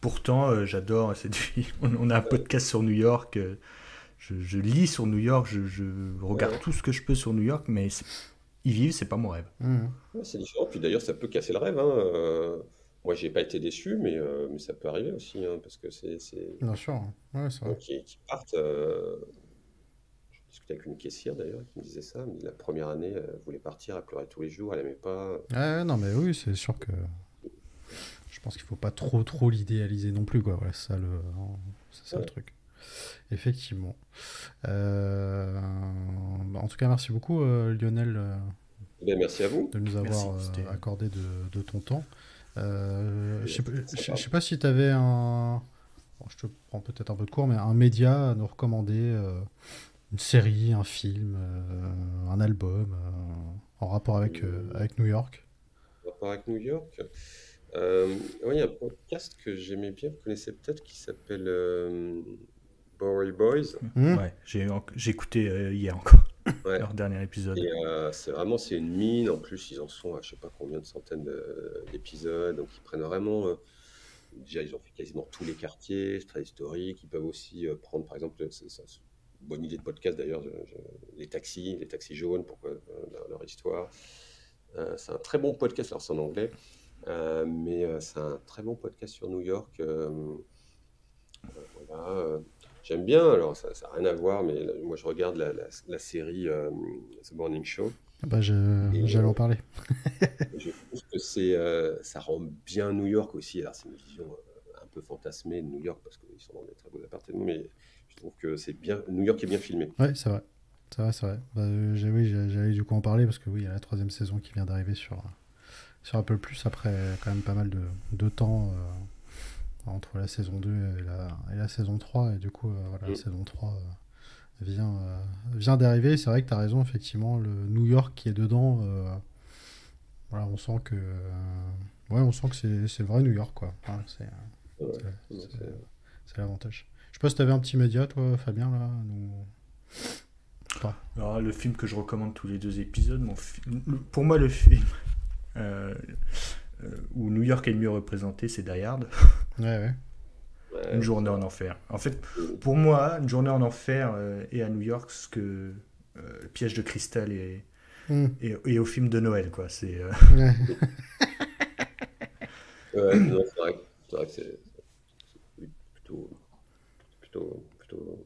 Pourtant, euh, j'adore cette vie. On, on a un podcast sur New York. euh, je, je lis sur New York, je, je regarde Ouais. tout ce que je peux sur New York, mais c'est- y vivre, c'est pas mon rêve. Ouais, c'est différent. Puis d'ailleurs, ça peut casser le rêve. Hein. Moi, j'ai pas été déçu, mais, euh, mais ça peut arriver aussi, hein, parce que c'est, c'est... Bien sûr, ouais, c'est vrai. Qui, qui partent. euh, Je discutais avec une caissière d'ailleurs qui me disait ça. Elle me dit la première année, elle voulait partir, elle pleurait tous les jours, elle aimait pas. Ouais, non, mais oui, c'est sûr que. Je pense qu'il faut pas trop, trop l'idéaliser non plus, quoi. Voilà, ça le, c'est ça le truc. Effectivement. Euh, En tout cas, merci beaucoup, euh, Lionel, Eh bien, merci à vous. de nous avoir accordé de, de ton temps. Euh, je sais pas- C'est je sais- pas si tu avais un. bon, je te prends peut-être un peu de cours, mais un média à nous recommander, euh, une série, un film, euh, un album, euh, en rapport avec, euh, avec New York? Par rapport avec New York, Euh, oui, il y a un podcast que j'aimais bien, vous connaissez peut-être, qui s'appelle euh, Bowery Boys. Mmh. Ouais, j'ai écouté euh, hier encore leur dernier épisode. Et c'est vraiment c'est une mine. En plus, ils en sont à je sais pas combien de centaines d'épisodes, donc ils prennent vraiment. déjà, ils ont fait quasiment tous les quartiers, c'est très historique. Ils peuvent aussi prendre, par exemple, c'est une bonne idée de podcast d'ailleurs, les taxis, les taxis jaunes pour leur histoire. c'est un très bon podcast, alors c'est en anglais. Euh, mais euh, c'est un très bon podcast sur New York. Euh, voilà. J'aime bien, alors ça n'a rien à voir, mais moi je regarde la, la, série The Morning Show. Ah bah J'allais en parler. je trouve que c'est, ça rend bien New York aussi. Alors c'est une vision un peu fantasmée de New York parce qu'ils sont dans des très beaux appartements, mais je trouve que c'est bien, New York est bien filmé. Ouais, c'est vrai. C'est vrai, c'est vrai. Bah, oui, j'allais du coup en parler parce que oui, il y a la troisième saison qui vient d'arriver sur, sur Apple Plus après quand même pas mal de, de temps euh, entre la saison 2 et la, et la, saison 3 et du coup euh, voilà, la mm. saison 3 euh, vient, vient d'arriver. C'est vrai que tu as raison effectivement le New York qui est dedans voilà on sent que ouais on sent que c'est le vrai New York quoi. C'est l'avantage. Je sais pas si t'avais un petit média toi Fabien là pas? Alors, le film que je recommande tous les deux épisodes, mon pour moi le film euh, euh, où New York est le mieux représenté, c'est Die Hard. Ouais, Une journée en enfer. En fait, pour moi, une journée en enfer euh, est à New York ce que le Piège de cristal est, hmm. et, au film de Noël, quoi. C'est. ouais, non, c'est vrai, vrai, que c'est plutôt, plutôt, plutôt,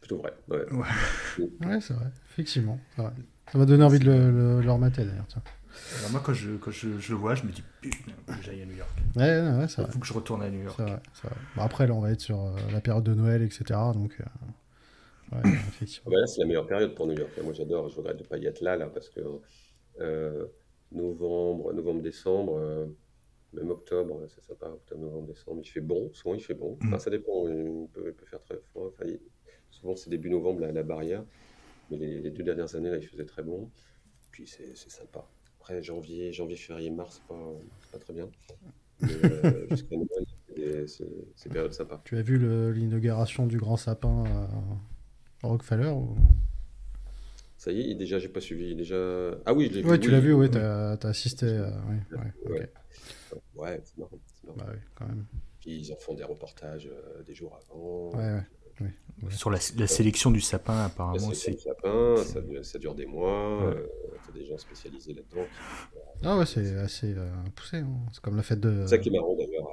plutôt vrai. Ouais, ouais. c'est vrai, effectivement. Ça m'a donné envie de le, le, remater d'ailleurs. Alors moi, quand je, quand je, je, le vois, je me dis, putain, que j'aille à New York. Ouais, ouais, Il faut que je retourne à New York. Vrai, vrai. Bon, après, là, on va être sur euh, la période de Noël, etc. Donc, euh, ouais, effectivement. Bah là, c'est la meilleure période pour New York. Moi, j'adore. Je regrette de ne pas y être là, là, parce que euh, novembre, novembre, décembre, même octobre, c'est sympa. Octobre, novembre, décembre, il fait bon. Souvent, il fait bon. Enfin, mm. ça dépend. Il peut, il peut faire très froid. Enfin, souvent, c'est début novembre, la, la barrière. Mais les, les, deux dernières années, là, il faisait très bon. Puis, c'est sympa. Après, janvier, janvier, février, mars, pas, pas très bien. Euh, jusqu'à Noël, c'est période sympa. Tu as vu l'inauguration du grand sapin à Rockefeller ou... Ça y est, déjà, j'ai pas suivi. Déjà... Ah oui, je l'ai vu. Ouais, tu l'as vu, oui, tu as, assisté. oui, ouais, ouais. ouais c'est marrant. marrant. Bah oui, quand même. Puis ils en font des reportages euh, des jours avant. Ouais, ouais. Sur la, sélection du sapin, apparemment. La sélection du sapin, ça, dure des mois. Ouais. Euh, des gens spécialisés là-dedans. Ah ouais, c'est assez euh, poussé. Hein. C'est comme la fête de. C'est ça qui est marrant d'ailleurs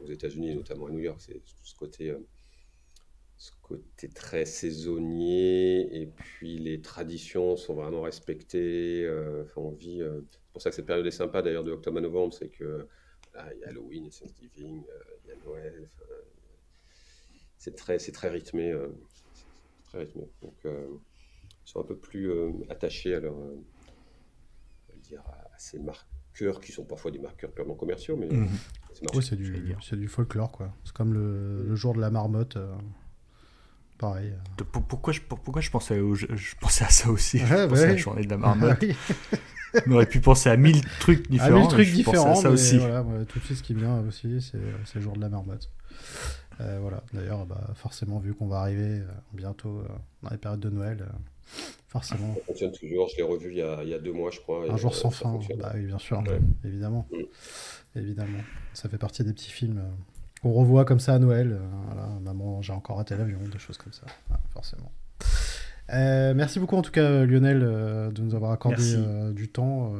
aux États-Unis, notamment à New York, c'est ce côté, euh, ce côté très saisonnier. Et puis les traditions sont vraiment respectées. Enfin, on vit. c'est pour ça que cette période est sympa d'ailleurs de octobre à novembre, c'est que il y a Halloween, Thanksgiving, il y a Noël c'est très, c'est très rythmé. Euh, très rythmé. Donc, euh, ils sont un peu plus euh, attachés à leur, dire, à ces marqueurs qui sont parfois des marqueurs purement commerciaux, mais mhm. c'est du, c'est du folklore, quoi. C'est comme le, jour de la marmotte. Pareil. Pourquoi je, pourquoi je pensais, je, pensais à ça aussi Je pensais à la journée de la marmotte. On aurait pu penser à mille trucs différents. À mille trucs différents. Ça aussi. Voilà, tout de suite, ce qui vient aussi, c'est le jour de la marmotte. Euh, voilà. D'ailleurs, bah, forcément, vu qu'on va arriver euh, bientôt euh, dans les périodes de Noël, forcément. Ça fonctionne toujours. Je l'ai revu il y, a, il y, a, deux mois, je crois. Un jour sans fin. Bah, oui, bien sûr. Évidemment. Mm. Évidemment. Ça fait partie des petits films qu'on revoit comme ça à Noël. voilà, maman, j'ai encore raté l'avion, des choses comme ça. forcément. merci beaucoup en tout cas Lionel de nous avoir accordé du temps.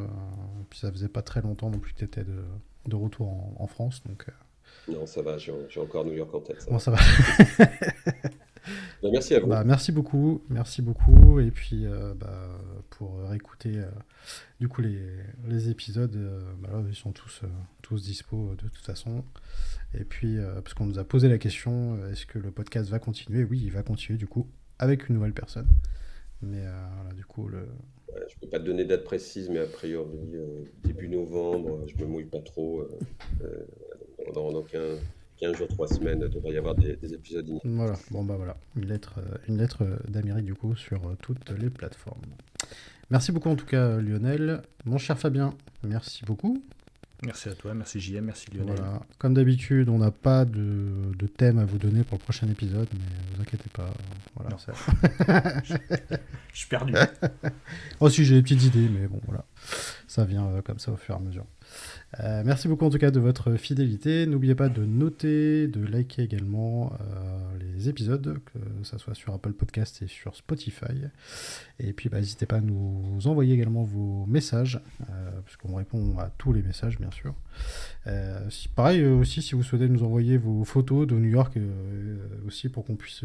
puis ça faisait pas très longtemps non plus que tu étais de, de, retour en, en France. Donc non, ça va, j'ai encore New York en tête. Ça bon, ça va. Bah, merci à vous. Bah, merci beaucoup, merci beaucoup. Et puis, euh, bah, pour réécouter euh, du coup les, les épisodes, euh, ils sont tous, tous dispo de toute façon. Et puis, parce qu'on nous a posé la question, est-ce que le podcast va continuer? Oui, il va continuer du coup avec une nouvelle personne. Mais voilà, du coup, le, je ne peux pas te donner date précise, mais a priori, début novembre, je me mouille pas trop dans, 15, jours, 3 semaines, il devrait y avoir des, épisodes inédits. Voilà, bon bah voilà, une lettre, euh, une lettre euh, d'Amérique du coup sur euh, toutes les plateformes. Merci beaucoup en tout cas Lionel. Mon cher Fabien, merci beaucoup. Merci à toi, merci JM, merci Lionel. Voilà. Comme d'habitude, on n'a pas de, de thème à vous donner pour le prochain épisode, mais vous inquiétez pas. Voilà, Non. ça- Je suis perdu. Oh si j'ai des petites idées, mais bon voilà, ça vient euh, comme ça au fur et à mesure. Euh, merci beaucoup en tout cas de votre fidélité. N'oubliez pas de noter, de liker également euh, les épisodes, que ça soit sur Apple Podcast et sur Spotify. Et puis bah, n'hésitez pas à nous envoyer également vos messages, euh, puisqu'on répond à tous les messages bien sûr. Pareil aussi si vous souhaitez nous envoyer vos photos de New York aussi pour qu'on puisse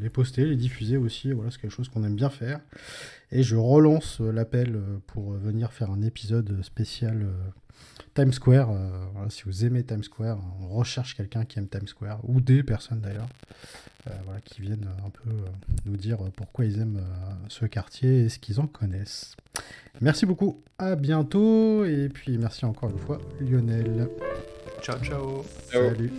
les poster, les diffuser aussi. Voilà, c'est quelque chose qu'on aime bien faire. Et je relance l'appel pour venir faire un épisode spécial Times Square, euh, si vous aimez Times Square, on recherche quelqu'un qui aime Times Square, ou des personnes d'ailleurs, euh, voilà, qui viennent un peu euh, nous dire pourquoi ils aiment ce quartier et ce qu'ils en connaissent. Merci beaucoup, à bientôt, et puis merci encore une fois Lionel. Ciao ciao. Salut.